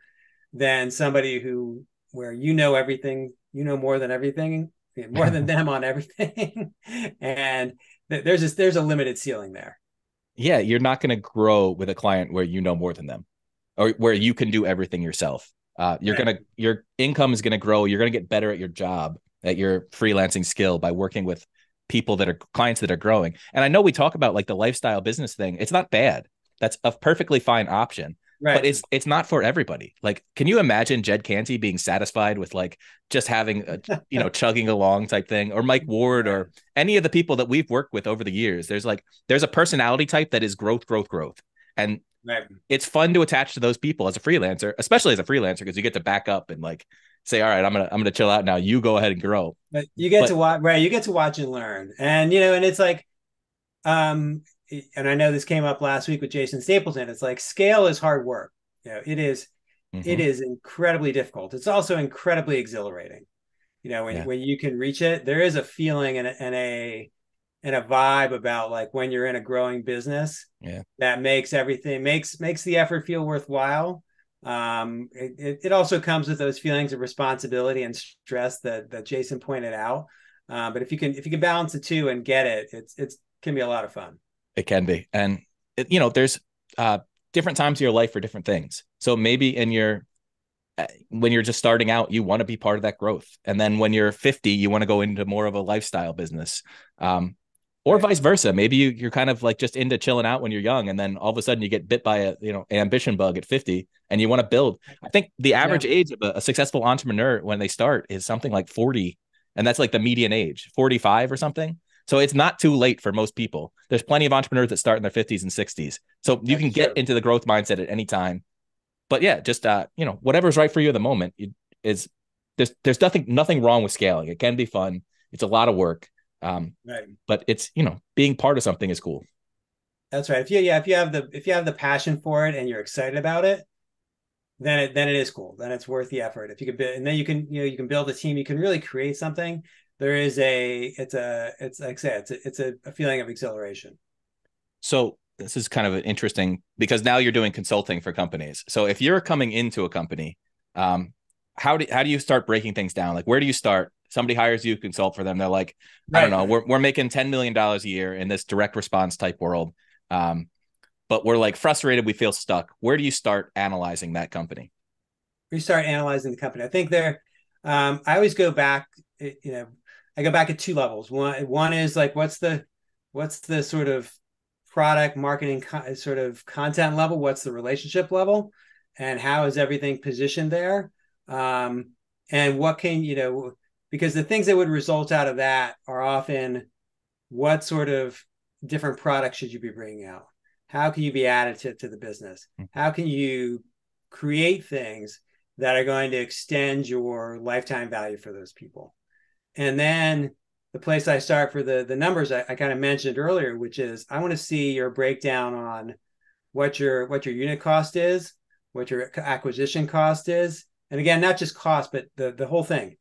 than somebody who where you know everything, you know more than everything, more than them on everything, and there's this there's a limited ceiling there. Yeah, you're not going to grow with a client where you know more than them, or where you can do everything yourself. Uh, you're right. gonna your income is gonna grow. You're gonna get better at your job, at your freelancing skill by working with people that are clients that are growing. And I know we talk about like the lifestyle business thing. It's not bad. That's a perfectly fine option. Right. But it's it's not for everybody. Like, can you imagine Jed Canty being satisfied with like just having a you know chugging along type thing, or Mike Ward, or any of the people that we've worked with over the years? There's like there's a personality type that is growth, growth, growth, and Right. It's fun to attach to those people as a freelancer, especially as a freelancer, because you get to back up and like say, all right, I'm gonna I'm gonna chill out now. You go ahead and grow. But you get but, to watch right, you get to watch and learn. And you know, and it's like um and I know this came up last week with Jason Stapleton. It's like scale is hard work. You know, it is, mm-hmm. it is incredibly difficult. It's also incredibly exhilarating. You know, when, yeah. when you can reach it, there is a feeling and a, and a and a vibe about like when you're in a growing business yeah that makes everything makes makes the effort feel worthwhile um it, it also comes with those feelings of responsibility and stress that that jason pointed out uh, but if you can if you can balance the two and get it it's it's can be a lot of fun it can be and it, you know there's uh different times of your life for different things so maybe in your uh, when you're just starting out, you want to be part of that growth. And then when you're 50, you want to go into more of a lifestyle business. Um, or vice versa. Maybe you, you're kind of like just into chilling out when you're young, and then all of a sudden you get bit by a you know ambition bug at 50, and you want to build. I think the average yeah. age of a, a, successful entrepreneur when they start is something like 40, and that's like the median age, 45 or something. So it's not too late for most people. There's plenty of entrepreneurs that start in their 50s and 60s. So you that's can get true. into the growth mindset at any time. But yeah, just uh, you know, whatever's right for you at the moment is there's there's nothing nothing wrong with scaling. It can be fun. It's a lot of work um, right. But it's you know being part of something is cool. That's right. If you yeah if you have the if you have the passion for it and you're excited about it, then it then it is cool. Then it's worth the effort. If you could build and then you can you know you can build a team. You can really create something. There is a it's a it's like I said it's a, it's a, a feeling of exhilaration. So this is kind of interesting because now you're doing consulting for companies. So if you're coming into a company, um, how do how do you start breaking things down? Like where do you start? Somebody hires you, consult for them. They're like, right. I don't know, we're we're making ten million dollars a year in this direct response type world, um, but we're like frustrated. We feel stuck. Where do you start analyzing that company? We start analyzing the company. I think there. Um, I always go back. You know, I go back at two levels. One one is like, what's the what's the sort of product marketing co- sort of content level? What's the relationship level? And how is everything positioned there? Um, and what can, you know, because the things that would result out of that are often what sort of different products should you be bringing out? How can you be additive to the business? Hmm. How can you create things that are going to extend your lifetime value for those people? And then the place I start for the the numbers I, I kind of mentioned earlier, which is I want to see your breakdown on what your what your unit cost is, what your acquisition cost is, and again, not just cost, but the the whole thing.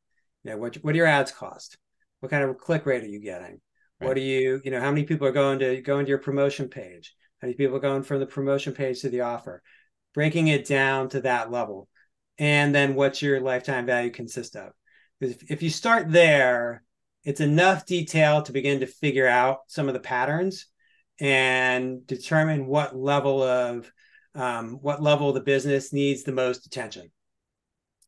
You know, what what do your ads cost? What kind of click rate are you getting? Right. What do you you know? How many people are going to going to your promotion page? How many people are going from the promotion page to the offer? Breaking it down to that level, and then what's your lifetime value consist of? Because if, if you start there, it's enough detail to begin to figure out some of the patterns and determine what level of um, what level the business needs the most attention.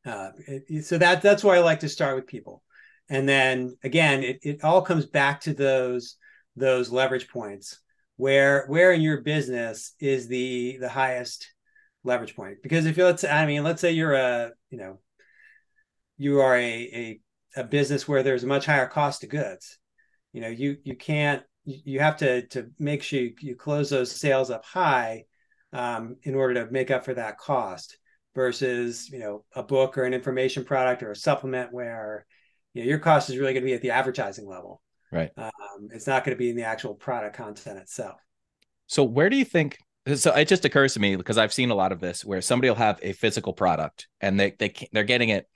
Uh, it, so that that's why I like to start with people, and then again, it, it all comes back to those those leverage points. Where where in your business is the the highest leverage point? Because if you let's I mean let's say you're a you know you are a, a a business where there's a much higher cost of goods. You know you you can't you have to to make sure you, you close those sales up high um, in order to make up for that cost versus you know a book or an information product or a supplement where you know your cost is really going to be at the advertising level right um, it's not going to be in the actual product content itself so where do you think so it just occurs to me because I've seen a lot of this where somebody will have a physical product and they they they're getting it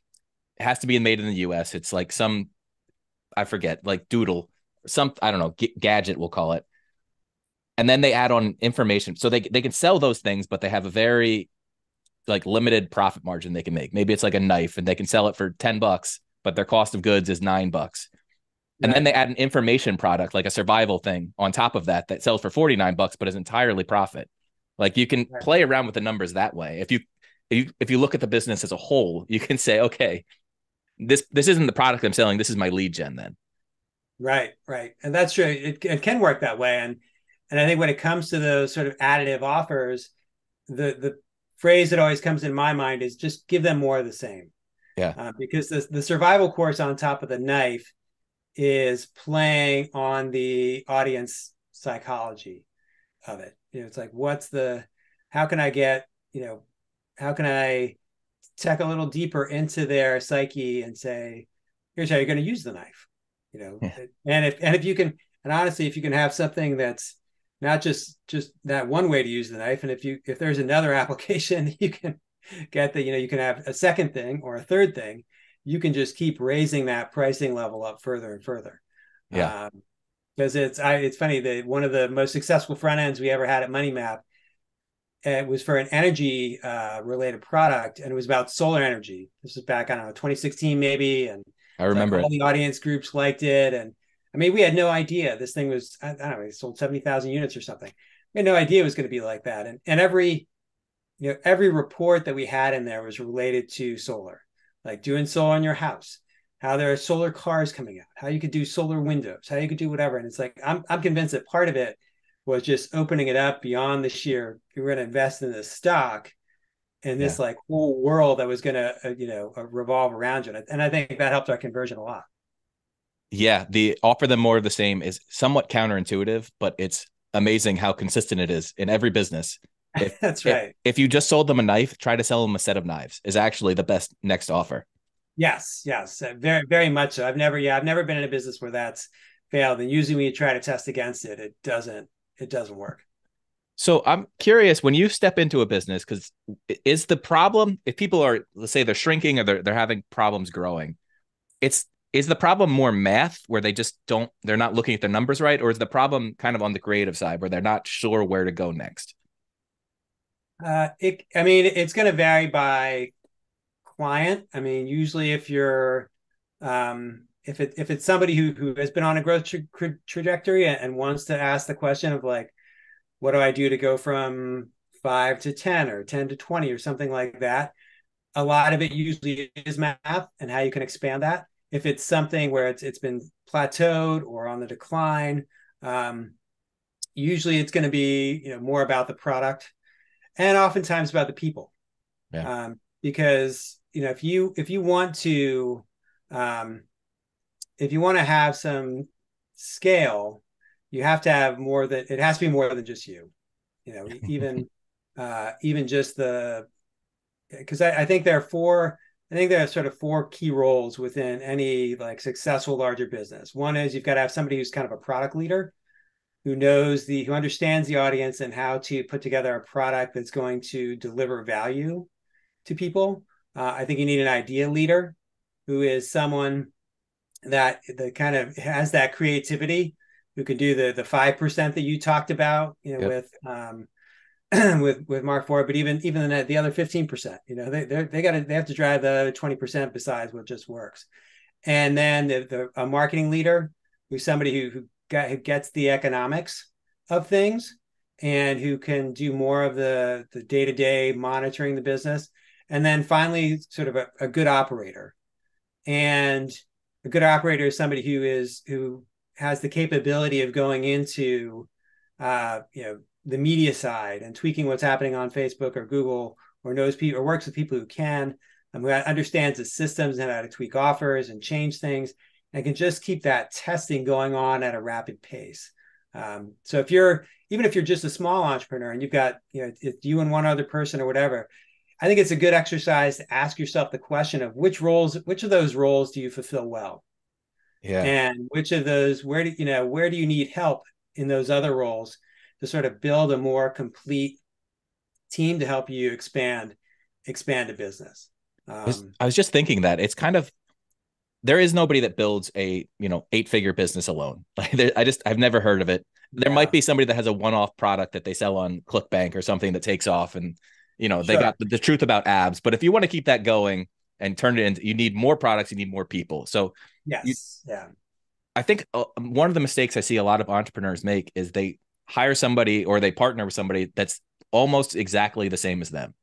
it has to be made in the US. It's like some, I forget, like doodle, some, I don't know, g- gadget, we'll call it. And then they add on information. So they, they can sell those things, but they have a very like limited profit margin they can make. Maybe it's like a knife and they can sell it for 10 bucks, but their cost of goods is nine bucks. And then they add an information product, like a survival thing on top of that, that sells for 49 bucks, but is entirely profit. Like you can play around with the numbers that way. If you, if you, if you look at the business as a whole, you can say, okay, this this isn't the product I'm selling. This is my lead gen then. Right, right, and that's true. It, it can work that way, and and I think when it comes to those sort of additive offers, the the phrase that always comes in my mind is just give them more of the same. Yeah, uh, because the the survival course on top of the knife is playing on the audience psychology of it. You know, it's like what's the how can I get you know how can I check a little deeper into their psyche and say, here's how you're going to use the knife. You know, yeah. and if and if you can, and honestly, if you can have something that's not just just that one way to use the knife, and if you if there's another application, you can get that. You know, you can have a second thing or a third thing. You can just keep raising that pricing level up further and further. Yeah. because um, it's I, it's funny that one of the most successful front ends we ever had at Money Map it was for an energy uh, related product and it was about solar energy this was back i don't know 2016 maybe and i remember like all the audience groups liked it and i mean we had no idea this thing was i, don't know it sold 70000 units or something. We had no idea it was going to be like that. And, and every you know every report that we had in there was related to solar like doing solar on your house how there are solar cars coming out how you could do solar windows how you could do whatever. And it's like i'm, I'm convinced that part of it was just opening it up beyond the sheer we were going to invest in this stock and this yeah. like whole world that was going to uh, you know uh, revolve around it and i think that helped our conversion a lot yeah the offer them more of the same is somewhat counterintuitive but it's amazing how consistent it is in every business. If, that's right. if, if you just sold them a knife try to sell them a set of knives is actually the best next offer. Yes yes uh, very very much so. I've never yeah i've never been in a business where that's failed and usually when you try to test against it it doesn't it doesn't work. So I'm curious when you step into a business, because is the problem if people are let's say they're shrinking or they're they're having problems growing, it's is the problem more math where they just don't they're not looking at their numbers right? Or is the problem kind of on the creative side where they're not sure where to go next? Uh it i mean it's going to vary by client. I mean usually if you're um if it if it's somebody who who has been on a growth tra- trajectory and, and wants to ask the question of like what do i do to go from 5 to 10 or 10 to 20 or something like that? A lot of it usually is math and how you can expand that if it's something where it's it's been plateaued or on the decline um, usually it's going to be you know more about the product and oftentimes about the people yeah. um, because you know if you if you want to um, if you want to have some scale you have to have more that it has to be more than just you you know even uh, even just the because I, I think there are four I think there are sort of four key roles within any like successful larger business. One is you've got to have somebody who's kind of a product leader who knows the who understands the audience and how to put together a product that's going to deliver value to people. Uh, I think you need an idea leader who is someone that the kind of has that creativity who can do the the five percent that you talked about, you know, yep. with um, with with Mark Ford, but even even the, the other fifteen percent, you know, they they they got to they have to drive the twenty percent besides what just works, and then the, the a marketing leader who's somebody who who, got, who gets the economics of things and who can do more of the the day to day monitoring the business, and then finally sort of a, a good operator, and a good operator is somebody who is who has the capability of going into uh, you know the media side and tweaking what's happening on Facebook or Google or knows people or works with people who can, um, who understands the systems and how to tweak offers and change things and can just keep that testing going on at a rapid pace. Um, so if you're even if you're just a small entrepreneur and you've got you know it's you and one other person or whatever, I think it's a good exercise to ask yourself the question of which roles, which of those roles do you fulfill well? Yeah. And which of those, where do you know, where do you need help in those other roles? To sort of build a more complete team to help you expand expand a business. Um, I was just thinking that it's kind of there is nobody that builds a you know eight figure business alone. Like there, I just I've never heard of it. There yeah. might be somebody that has a one off product that they sell on ClickBank or something that takes off, and you know they sure. got the, the, truth about abs. But if you want to keep that going and turn it into, you need more products, you need more people. So yes, you, yeah. I think uh, one of the mistakes I see a lot of entrepreneurs make is they hire somebody or they partner with somebody that's almost exactly the same as them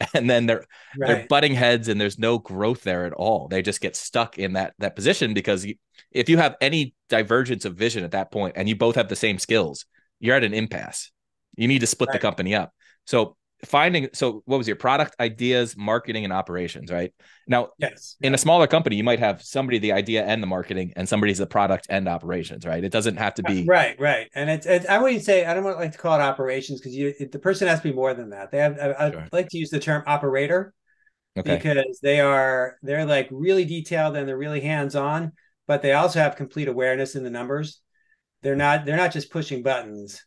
and then they're right. they're butting heads and there's no growth there at all they just get stuck in that that position because you, if you have any divergence of vision at that point and you both have the same skills you're at an impasse you need to split right. the company up so finding so what was your product ideas marketing and operations right? Now yes. in a smaller company you might have somebody the idea and the marketing and somebody's the product and operations right? It doesn't have to be right right. And it's, it's i wouldn't say i don't like to call it operations because you the person has to be more than that. They have i, I sure. like to use the term operator okay. because they are they're like really detailed and they're really hands on but they also have complete awareness in the numbers. They're not they're not just pushing buttons.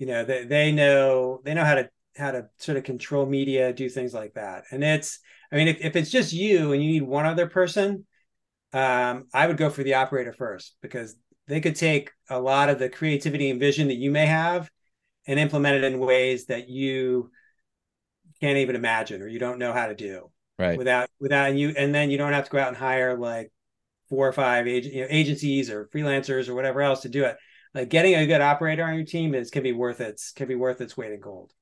You know they, they know they know how to how to sort of control media, do things like that. And it's, I mean, if, if it's just you and you need one other person, um, I would go for the operator first because they could take a lot of the creativity and vision that you may have and implement it in ways that you can't even imagine or you don't know how to do. Right. Without without you, and then you don't have to go out and hire like four or five ag- you know, agencies or freelancers or whatever else to do it. Like getting a good operator on your team is can be worth its can be worth its weight in gold.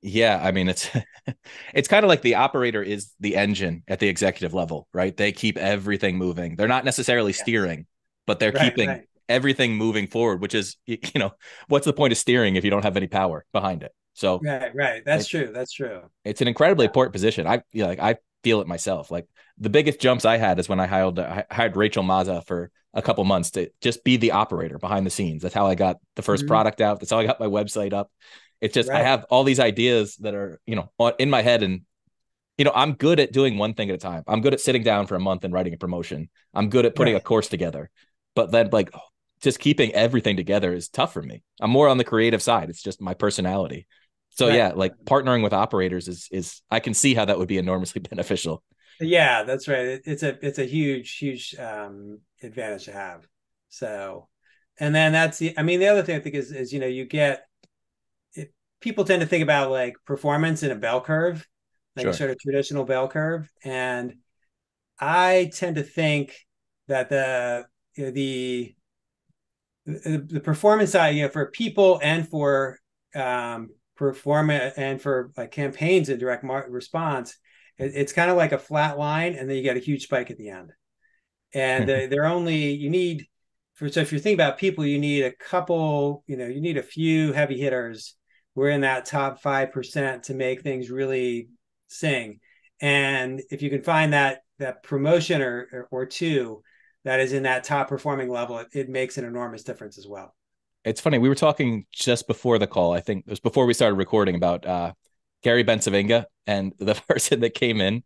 Yeah, I mean it's it's kind of like the operator is the engine at the executive level, right? They keep everything moving. They're not necessarily steering, but they're right, keeping right. everything moving forward, which is you know, what's the point of steering if you don't have any power behind it? So Right, right. That's true. That's true. It's an incredibly yeah. important position. I you know, like I feel it myself. Like the biggest jumps I had is when I hired I hired Rachel Maza for a couple months to just be the operator behind the scenes. That's how I got the 1st mm-hmm. product out. That's how I got my website up. It's just right. I have all these ideas that are, you know, in my head and you know, I'm good at doing one thing at a time. I'm good at sitting down for a month and writing a promotion. I'm good at putting right. a course together. But then like just keeping everything together is tough for me. I'm more on the creative side. It's just my personality. So right. yeah, like partnering with operators is is I can see how that would be enormously beneficial. Yeah, that's right. It's a it's a huge huge um, advantage to have. So, and then that's the. I mean, the other thing I think is is you know you get people tend to think about like performance in a bell curve, like sure. a sort of traditional bell curve, and I tend to think that the you know, the the, performance side, you know, for people and for um, performance and for like campaigns and direct mar- response, it, it's kind of like a flat line, and then you get a huge spike at the end. And uh, they're only you need for so if you're thinking about people, you need a couple, you know, you need a few heavy hitters. We're in that top five percent to make things really sing. And if you can find that that promotion or, or, or two that is in that top performing level, it, it makes an enormous difference as well. It's funny. We were talking just before the call. I think it was before we started recording about uh, Gary Bencivenga and the person that came in.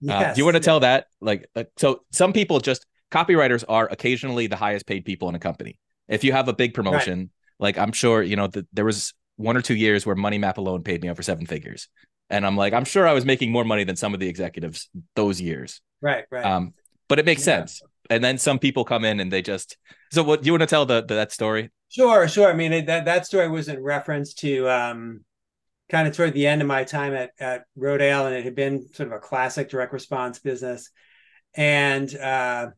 Yes. Uh, do you want to tell that? Like, so some people just copywriters are occasionally the highest paid people in a company. If you have a big promotion, right. like I'm sure you know that there was one or two years where Money Map alone paid me over seven figures, and I'm like, I'm sure I was making more money than some of the executives those years. Right, right. Um, but it makes yeah. sense. And then some people come in and they just. So, what do you want to tell the, the that story? Sure, sure. I mean, it, that that story was in reference to um, kind of toward the end of my time at at Rodale, and it had been sort of a classic direct response business, and uh,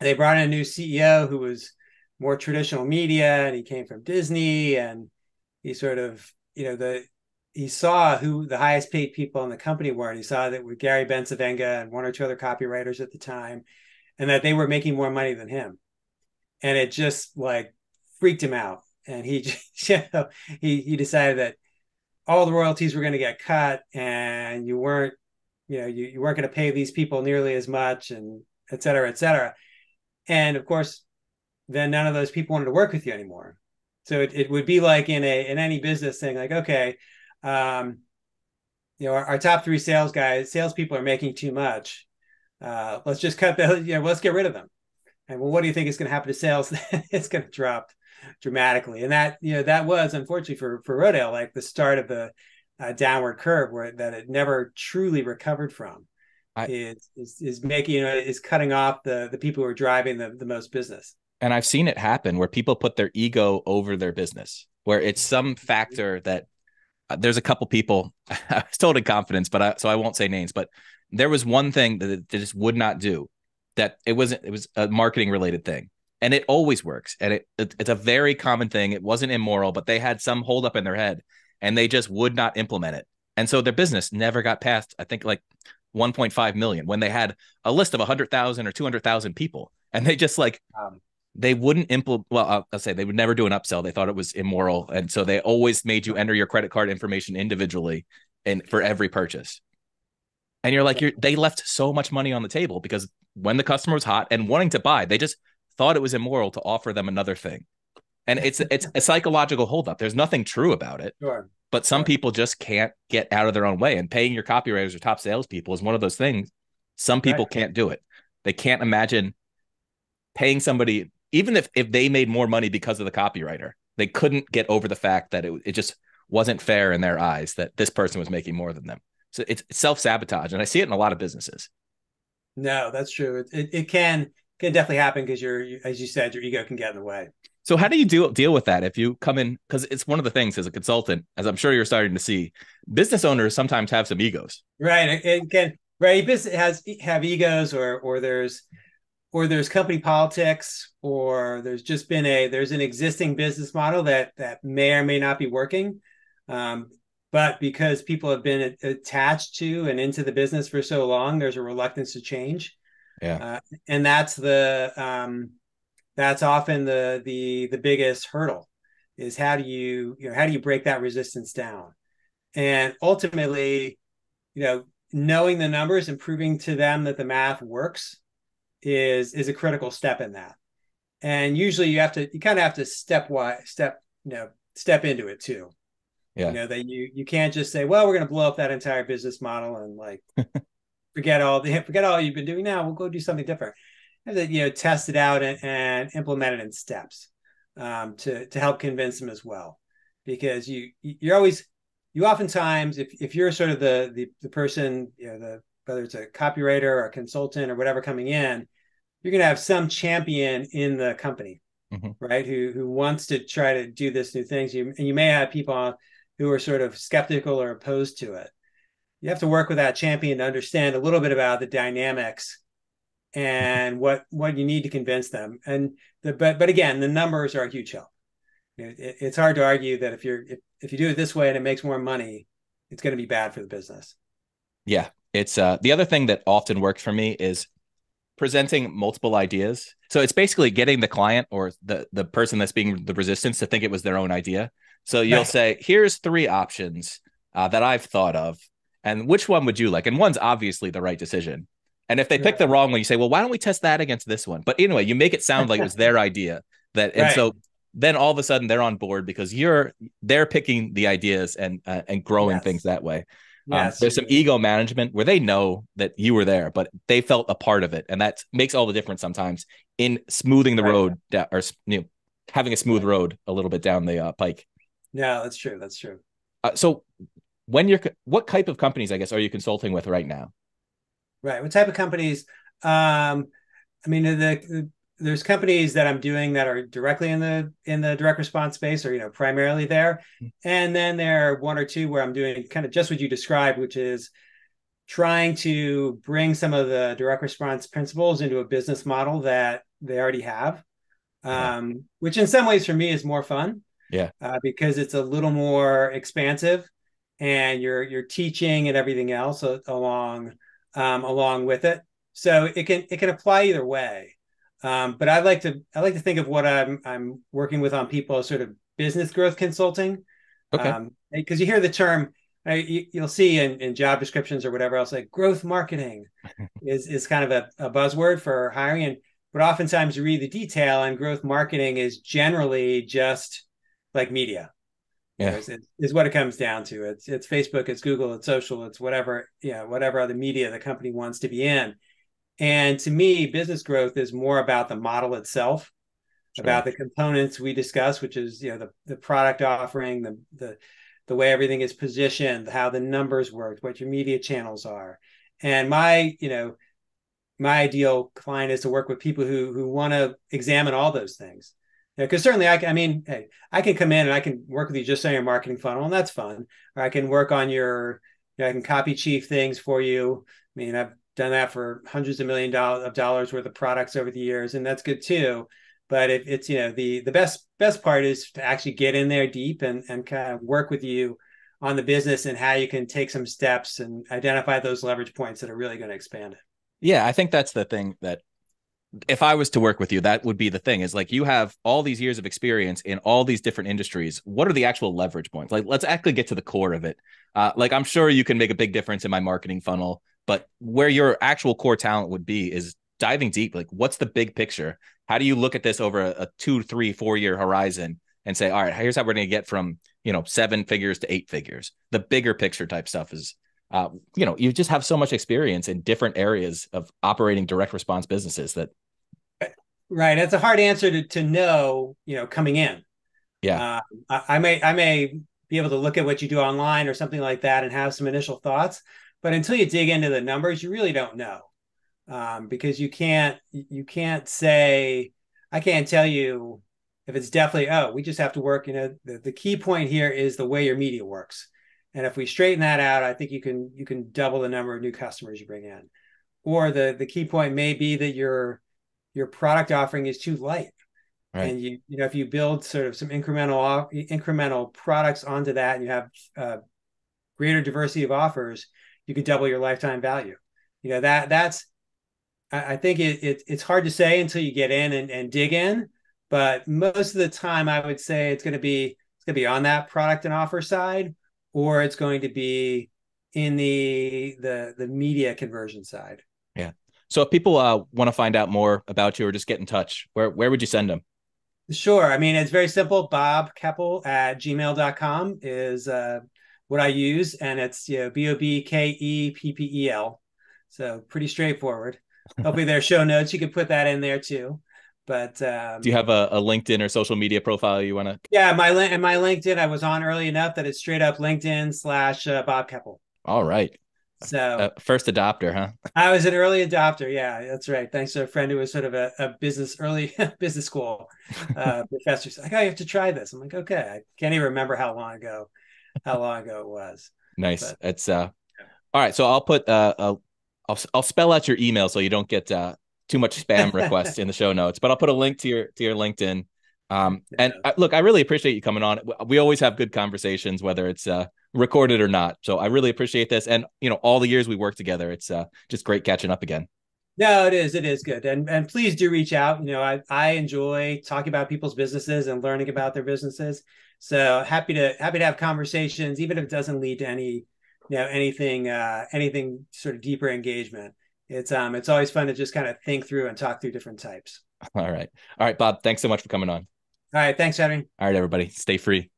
they brought in a new CEO who was more traditional media, and he came from Disney, and he sort of, you know, the he saw who the highest paid people in the company were, and he saw that with Gary Bencivenga and one or two other copywriters at the time, and that they were making more money than him, and it just like freaked him out, and he just, you know, he he decided that all the royalties were going to get cut, and you weren't, you know, you, you weren't going to pay these people nearly as much, and et cetera, et cetera, and of course, then none of those people wanted to work with you anymore. So it, it would be like in a in any business thing, like okay um, you know, our, our, top three sales guys, salespeople are making too much. Uh, let's just cut the, you know, let's get rid of them. And well, what do you think is going to happen to sales? it's going to drop dramatically. And that, you know, that was unfortunately for for Rodale, like the start of the uh, downward curve where that it never truly recovered from. I, is, is is making you know is cutting off the the people who are driving the, the most business. And I've seen it happen where people put their ego over their business, where it's some factor that uh, there's a couple people I was told in confidence, but I, so I won't say names, but there was one thing that they just would not do that it wasn't, it was a marketing related thing and it always works. And it, it, it's a very common thing. It wasn't immoral, but they had some hold up in their head and they just would not implement it. And so their business never got past, I think like 1.5 million when they had a list of 100,000 or 200,000 people. And they just like, um, they wouldn't implement well I'll, I'll, say they would never do an upsell. They thought it was immoral. And so they always made you enter your credit card information individually and for every purchase. And you're like you're they left so much money on the table because when the customer was hot and wanting to buy they just thought it was immoral to offer them another thing. And it's it's a psychological holdup. There's nothing true about it. Sure. but some sure. people just can't get out of their own way. And paying your copywriters or top salespeople is one of those things. Some people right. can't do it. They can't imagine paying somebody even if if they made more money because of the copywriter, they couldn't get over the fact that it it just wasn't fair in their eyes that this person was making more than them. So it's self sabotage, and I see it in a lot of businesses. No, that's true. It it, it can can definitely happen because you're as you said, your ego can get in the way. So how do you deal deal with that if you come in? Because it's one of the things as a consultant, as I'm sure you're starting to see, business owners sometimes have some egos. Right. It, it can right. Business has have egos, or or there's or there's company politics or there's just been a there's an existing business model that that may or may not be working. Um, but because people have been attached to and into the business for so long there's a reluctance to change. Yeah. Uh, and that's the um, that's often the the the biggest hurdle is how do you you know how do you break that resistance down? And ultimately you know knowing the numbers and proving to them that the math works is is a critical step in that. And usually you have to you kind of have to step wise step you know step into it too. Yeah. You know that you you can't just say, well, we're going to blow up that entire business model and like forget all the forget all you've been doing now. We'll go do something different. And that you know test it out and, and implement it in steps um, to to help convince them as well, because you you're always you oftentimes if if you're sort of the the, the person you know the whether it's a copywriter or a consultant or whatever coming in, you're going to have some champion in the company, mm-hmm. right? Who who wants to try to do this new things. You and you may have people who are sort of skeptical or opposed to it. You have to work with that champion to understand a little bit about the dynamics and what what you need to convince them. And the but but again, the numbers are a huge help. It, it, it's hard to argue that if you're if, if you do it this way and it makes more money, it's going to be bad for the business. Yeah, it's uh the other thing that often works for me is presenting multiple ideas. So it's basically getting the client or the the person that's being the resistance to think it was their own idea. So you'll say, "Here's three options uh, that I've thought of, and which one would you like?" And one's obviously the right decision. And if they pick the wrong one, you say, "Well, why don't we test that against this one?" But anyway, you make it sound like it was their idea. That and right. so then all of a sudden they're on board because you're they're picking the ideas and uh, and growing yes. things that way. Um, there's some ego management where they know that you were there, but they felt a part of it, and that makes all the difference sometimes in smoothing the right. road down, or you know, having a smooth road a little bit down the uh, pike. Yeah, that's true. That's true. Uh, so, when you're, what type of companies, I guess, are you consulting with right now? Right. What type of companies? Um, I mean, the, the there's companies that I'm doing that are directly in the in the direct response space or you know primarily there. Mm-hmm. and then there are one or two where I'm doing kind of just what you described which is trying to bring some of the direct response principles into a business model that they already have um, which in some ways for me is more fun. Yeah. Uh, because it's a little more expansive and you're you're teaching and everything else along um, along with it. So it can it can apply either way um, but I like to I like to think of what I'm I'm working with on people as sort of business growth consulting. Okay. Because um, you hear the term, you, will see in, in job descriptions or whatever else, like growth marketing is is kind of a, a buzzword for hiring. And but oftentimes you read the detail, and growth marketing is generally just like media. Yeah, is, is what it comes down to. It's it's Facebook, it's Google, it's social, it's whatever you know, whatever other media the company wants to be in. And to me, business growth is more about the model itself, sure. about the components we discuss, which is you know the, the product offering, the the the way everything is positioned, how the numbers work, what your media channels are. And my, you know, my ideal client is to work with people who who want to examine all those things. Because certainly, I, I mean, hey, I can come in and I can work with you just on your marketing funnel, and that's fun. Or I can work on your, you know, I can copy chief things for you. I mean, I've done that for hundreds of million dollars of dollars worth of products over the years, and that's good too. But it, it's you know the the best best part is to actually get in there deep and and kind of work with you on the business and how you can take some steps and identify those leverage points that are really going to expand it. Yeah, I think that's the thing that if I was to work with you, that would be the thing is like you have all these years of experience in all these different industries. What are the actual leverage points? Like, let's actually get to the core of it. Uh, like, I'm sure you can make a big difference in my marketing funnel but where your actual core talent would be is diving deep. Like, what's the big picture? How do you look at this over a, a two, three, four year horizon and say, all right, here's how we're going to get from, you know, seven figures to eight figures? The bigger picture type stuff is, uh, you know, you just have so much experience in different areas of operating direct response businesses that. Right. It's a hard answer to, to know, you know, coming in. Yeah. Uh, I, I may, I may be able to look at what you do online or something like that and have some initial thoughts but until you dig into the numbers, you really don't know um, because you can't you can't say I can't tell you if it's definitely oh we just have to work. You know the, the key point here is the way your media works, and if we straighten that out, I think you can you can double the number of new customers you bring in. Or the the key point may be that your your product offering is too light. Right. And you, you know, if you build sort of some incremental incremental products onto that, and you have uh, greater diversity of offers, you could double your lifetime value. You know that that's I, I think it, it, it's hard to say until you get in and, and dig in. But most of the time, I would say it's going to be it's going to be on that product and offer side, or it's going to be in the the the media conversion side. Yeah. So if people uh, want to find out more about you or just get in touch, where where would you send them? Sure. I mean, it's very simple. Bob Keppel at gmail.com is uh, what I use, and it's you know B O B K E P P E L. So pretty straightforward. Hopefully, there's show notes. You could put that in there too. But um, do you have a, a, LinkedIn or social media profile you want to? Yeah, my and my LinkedIn, I was on early enough that it's straight up LinkedIn slash uh, Bob Keppel. All right. So uh, first adopter, huh? I was an early adopter. Yeah, that's right. Thanks to a friend who was sort of a, a business early business school uh, professor. He's like, oh, you have to try this. I'm like, okay. I can't even remember how long ago, how long ago it was. Nice. But, it's uh, all right. So I'll put uh, I'll I'll, I'll spell out your email so you don't get uh too much spam requests in the show notes, but I'll put a link to your to your LinkedIn. Um, and I, uh, look, I really appreciate you coming on. We always have good conversations, whether it's uh, recorded or not. So I really appreciate this, and you know, all the years we work together, it's uh, just great catching up again. No, it is. It is good, and and please do reach out. You know, I I enjoy talking about people's businesses and learning about their businesses. So happy to happy to have conversations, even if it doesn't lead to any you know anything uh, anything sort of deeper engagement. It's um it's always fun to just kind of think through and talk through different types. All right, all right, Bob. Thanks so much for coming on. All right, thanks, Henry. All right, everybody, stay free.